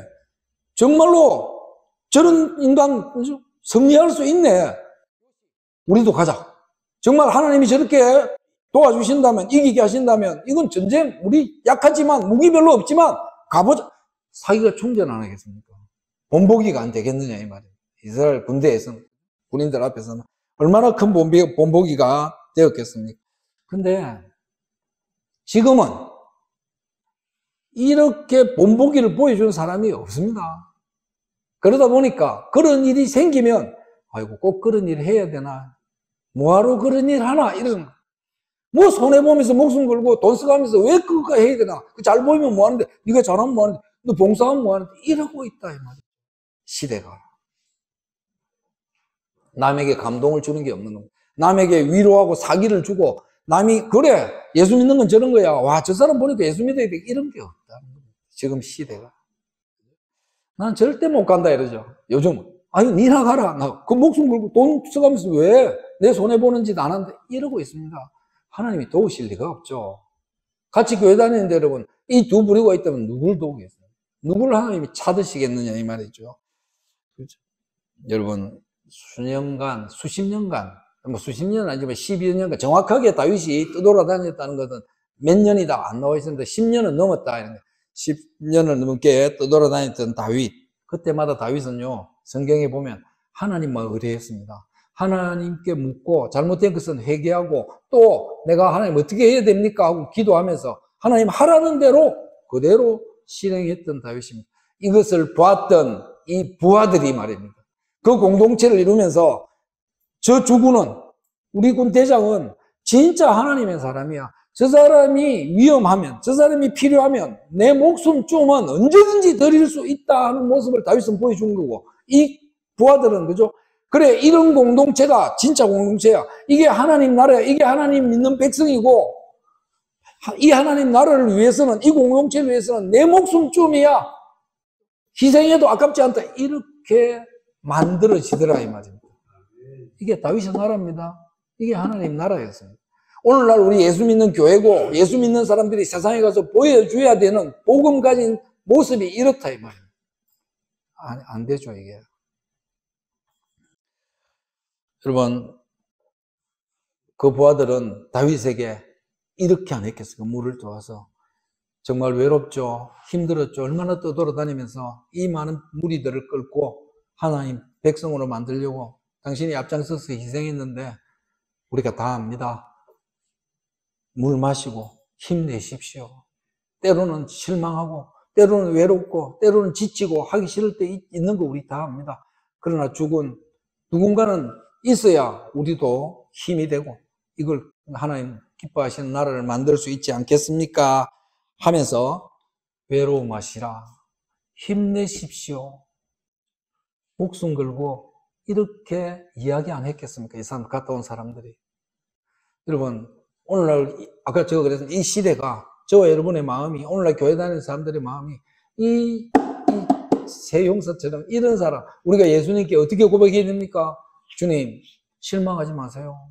정말로 저런 인간 승리할 수 있네 우리도 가자 정말 하나님이 저렇게 도와주신다면, 이기게 하신다면, 이건 전쟁, 우리 약하지만, 무기 별로 없지만, 가보자. 사기가 충전 안 하겠습니까? 본보기가 안 되겠느냐, 이 말이에요. 이스라엘 군대에서는, 군인들 앞에서는. 얼마나 큰 본보기, 본보기가 되었겠습니까? 근데, 지금은, 이렇게 본보기를 보여주는 사람이 없습니다. 그러다 보니까, 그런 일이 생기면, 아이고, 꼭 그런 일을 해야 되나? 뭐하러 그런 일 하나? 이런, 뭐 손해보면서 목숨 걸고 돈 써가면서 왜 그거 해야 되나? 그잘 보이면 뭐하는데, 네가 잘하면 뭐하는데, 너 봉사하면 뭐하는데, 이러고 있다, 이 말이야. 시대가. 남에게 감동을 주는 게 없는 겁니다. 남에게 위로하고 사기를 주고, 남이, 그래, 예수 믿는 건 저런 거야. 와, 저 사람 보니까 예수 믿어야 돼. 이런 게 없다. 지금 시대가. 난 절대 못 간다, 이러죠. 요즘은. 아니, 니나 가라. 나 그 목숨 걸고 돈 써가면서 왜 내 손해 보는 짓 안 하는데 이러고 있습니다. 하나님이 도우실 리가 없죠. 같이 교회 다니는데 여러분, 이 두 부류가 있다면 누굴 도우겠어요? 누굴 하나님이 찾으시겠느냐, 이 말이죠. 그렇죠? 여러분, 수년간, 수십 년간, 뭐 수십 년은 아니지만 12여 년간 정확하게 다윗이 떠돌아다녔다는 것은 몇 년이다 안 나와 있었는데 10년은 넘었다. 이런 거. 10년을 넘게 떠돌아다녔던 다윗. 그때마다 다윗은요, 성경에 보면 하나님만 의뢰했습니다. 하나님께 묻고 잘못된 것은 회개하고 또 내가 하나님 어떻게 해야 됩니까? 하고 기도하면서 하나님 하라는 대로 그대로 실행했던 다윗입니다. 이것을 보았던 이 부하들이 말입니다. 그 공동체를 이루면서 저 주군은 우리 군 대장은 진짜 하나님의 사람이야. 저 사람이 위험하면, 저 사람이 필요하면 내 목숨 좀은 언제든지 드릴 수 있다 하는 모습을 다윗은 보여준 거고 이 부하들은 그죠? 그래 이런 공동체가 진짜 공동체야. 이게 하나님 나라야. 이게 하나님 믿는 백성이고 이 하나님 나라를 위해서는 이 공동체를 위해서는 내 목숨쯤이야. 희생해도 아깝지 않다. 이렇게 만들어지더라 이 말입니다. 이게 다윗의 나라입니다. 이게 하나님 나라였습니다. 오늘날 우리 예수 믿는 교회고 예수 믿는 사람들이 세상에 가서 보여줘야 되는 복음 가진 모습이 이렇다 이 말입니다. 안, 안 되죠 이게. 여러분 그 부하들은 다윗에게 이렇게 안 했겠어요. 그 물을 떠와서 정말 외롭죠. 힘들었죠. 얼마나 떠돌아다니면서 이 많은 무리들을 끌고 하나님 백성으로 만들려고 당신이 앞장서서 희생했는데 우리가 다 압니다. 물 마시고 힘내십시오. 때로는 실망하고 때로는 외롭고 때로는 지치고 하기 싫을 때 있는 거 우리 다 압니다. 그러나 죽은 누군가는 있어야 우리도 힘이 되고 이걸 하나님 기뻐하시는 나라를 만들 수 있지 않겠습니까? 하면서 외로움하시라 힘내십시오. 목숨 걸고 이렇게 이야기 안 했겠습니까? 이 사람 갔다 온 사람들이. 여러분, 오늘날, 아까 제가 그래서 이 시대가 저와 여러분의 마음이, 오늘날 교회 다니는 사람들의 마음이 이, 이새 용사처럼 이런 사람, 우리가 예수님께 어떻게 고백해야 됩니까? 주님, 실망하지 마세요.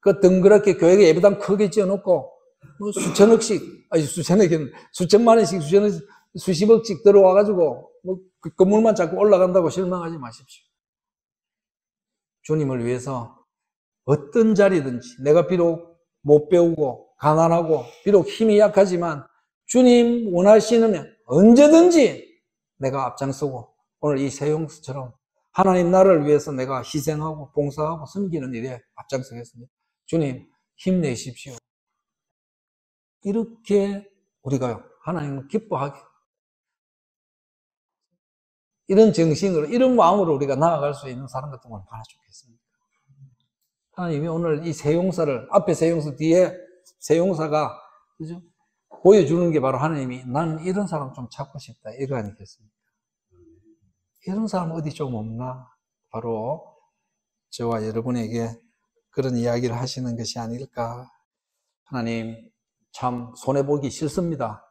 그 덩그랗게 교회에 예배당 크게 지어놓고, 뭐 수천억씩, 아니 수천억은 수천만 원씩, 수천억, 수십억씩 들어와가지고, 뭐 그 건물만 자꾸 올라간다고 실망하지 마십시오. 주님을 위해서 어떤 자리든지 내가 비록 못 배우고 가난하고 비록 힘이 약하지만 주님 원하시면 언제든지 내가 앞장서고 오늘 이 세용수처럼 하나님 나라를 위해서 내가 희생하고 봉사하고 섬기는 일에 앞장서겠습니다. 주님 힘내십시오. 이렇게 우리가 하나님을 기뻐하게 이런 정신으로 이런 마음으로 우리가 나아갈 수 있는 사람 같은 걸 얼마나 좋겠습니까? 하나님이 오늘 이 세 용사를 앞에 세 용사 뒤에 세 용사가 그죠? 보여주는 게 바로 하나님이 나는 이런 사람 좀 찾고 싶다 이거 아니겠습니까? 이런 사람 어디 좀 없나? 바로 저와 여러분에게 그런 이야기를 하시는 것이 아닐까? 하나님 참 손해 보기 싫습니다.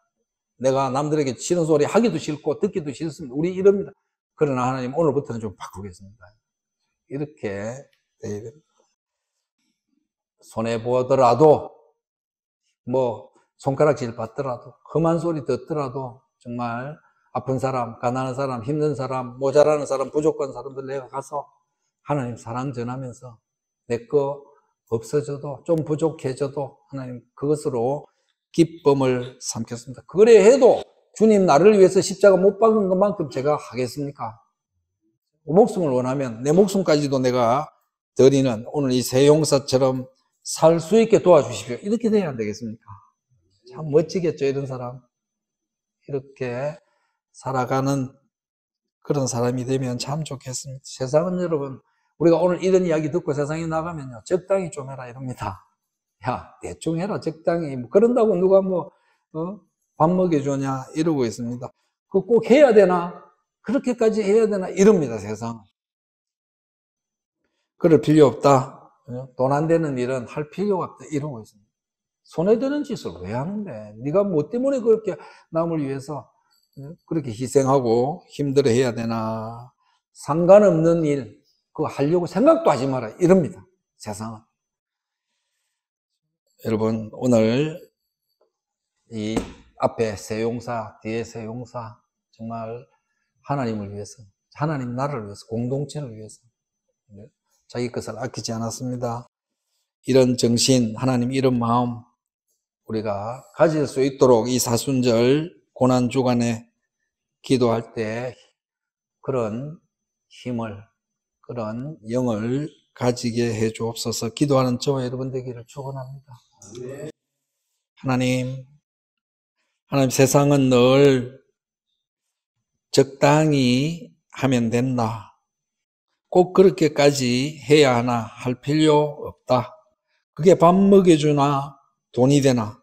내가 남들에게 싫은 소리 하기도 싫고 듣기도 싫습니다. 우리 이럽니다. 그러나 하나님 오늘부터는 좀 바꾸겠습니다. 이렇게 돼야 됩니다. 손해 보더라도 뭐 손가락질 받더라도 험한 소리 듣더라도 정말 아픈 사람, 가난한 사람, 힘든 사람, 모자라는 사람, 부족한 사람들 내가 가서 하나님 사랑 전하면서 내 거 없어져도 좀 부족해져도 하나님 그것으로 기쁨을 삼겠습니다. 그래 해도 주님 나를 위해서 십자가 못 박은 것만큼 제가 하겠습니까? 목숨을 원하면 내 목숨까지도 내가 드리는 오늘 이 세 용사처럼 살 수 있게 도와주십시오. 이렇게 돼야 안 되겠습니까? 참 멋지겠죠, 이런 사람. 이렇게 살아가는 그런 사람이 되면 참 좋겠습니다. 세상은 여러분, 우리가 오늘 이런 이야기 듣고 세상에 나가면요, 적당히 좀 해라, 이럽니다. 야, 대충 해라, 적당히. 뭐 그런다고 누가 뭐, 어? 밥 먹여주냐, 이러고 있습니다. 그거 꼭 해야 되나? 그렇게까지 해야 되나? 이럽니다, 세상은. 그럴 필요 없다. 돈 안 되는 일은 할 필요가 없다. 이러고 있습니다. 손해되는 짓을 왜 하는데? 네가 뭐 때문에 그렇게 남을 위해서 그렇게 희생하고 힘들어 해야 되나? 상관없는 일, 그거 하려고 생각도 하지 마라. 이럽니다. 세상은. 여러분, 오늘 이 앞에 세 용사, 뒤에 세 용사, 정말 하나님을 위해서 하나님 나라를 위해서, 공동체를 위해서. 네. 자기 것을 아끼지 않았습니다. 이런 정신, 하나님 이런 마음 우리가 가질 수 있도록 이 사순절 고난 주간에 기도할 때 그런 힘을, 그런 영을 가지게 해 주옵소서 기도하는 저와 여러분 되기를 축원합니다. 하나님, 하나님 세상은 늘 적당히 하면 된다. 꼭 그렇게까지 해야 하나 할 필요 없다. 그게 밥 먹여주나 돈이 되나?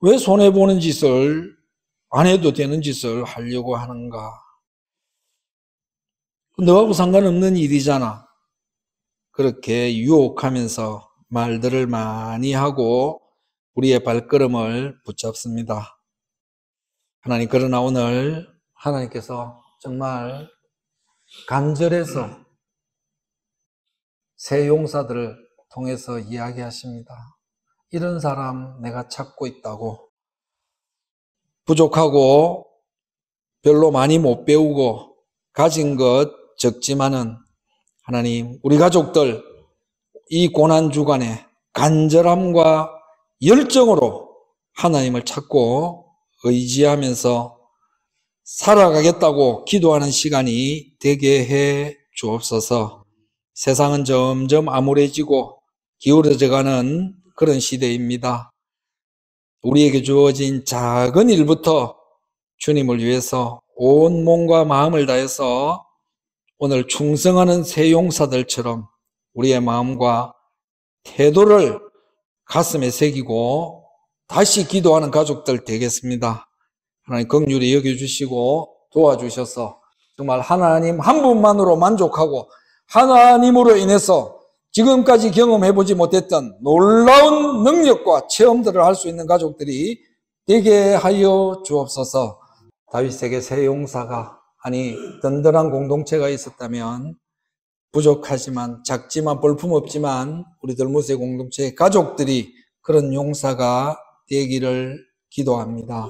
왜 손해보는 짓을 안 해도 되는 짓을 하려고 하는가? 너하고 상관없는 일이잖아. 그렇게 유혹하면서 말들을 많이 하고 우리의 발걸음을 붙잡습니다. 하나님, 그러나 오늘 하나님께서 정말 간절해서 새 용사들을 통해서 이야기하십니다. 이런 사람 내가 찾고 있다고. 부족하고 별로 많이 못 배우고 가진 것 적지만은 하나님, 우리 가족들 이 고난 주간에 간절함과 열정으로 하나님을 찾고 의지하면서 살아가겠다고 기도하는 시간이 되게 해 주옵소서. 세상은 점점 암울해지고 기울어져 가는 그런 시대입니다. 우리에게 주어진 작은 일부터 주님을 위해서 온 몸과 마음을 다해서 오늘 충성하는 새 용사들처럼 우리의 마음과 태도를 가슴에 새기고 다시 기도하는 가족들 되겠습니다. 하나님 긍휼히 여겨주시고 도와주셔서 정말 하나님 한 분만으로 만족하고 하나님으로 인해서 지금까지 경험해보지 못했던 놀라운 능력과 체험들을 할 수 있는 가족들이 되게 하여 주옵소서 다윗에게 새 용사가 아니 든든한 공동체가 있었다면 부족하지만 작지만 볼품없지만 우리들 무쇠 공동체 가족들이 그런 용사가 되기를 기도합니다.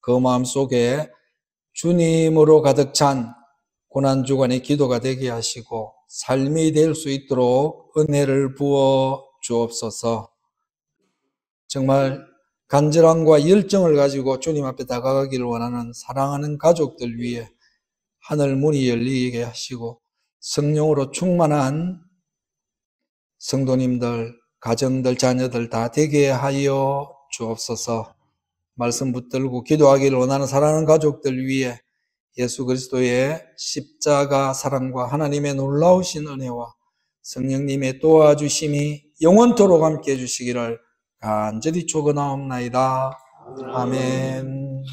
그 마음 속에 주님으로 가득 찬 고난주간의 기도가 되게 하시고 삶이 될 수 있도록 은혜를 부어 주옵소서. 정말 간절함과 열정을 가지고 주님 앞에 다가가기를 원하는 사랑하는 가족들 위해 하늘 문이 열리게 하시고 성령으로 충만한 성도님들, 가정들, 자녀들 다 되게 하여 주옵소서. 말씀 붙들고 기도하기를 원하는 사랑하는 가족들 위해 예수 그리스도의 십자가 사랑과 하나님의 놀라우신 은혜와 성령님의 도와주심이 영원토록 함께 해주시기를 간절히 축원하옵나이다. 아멘.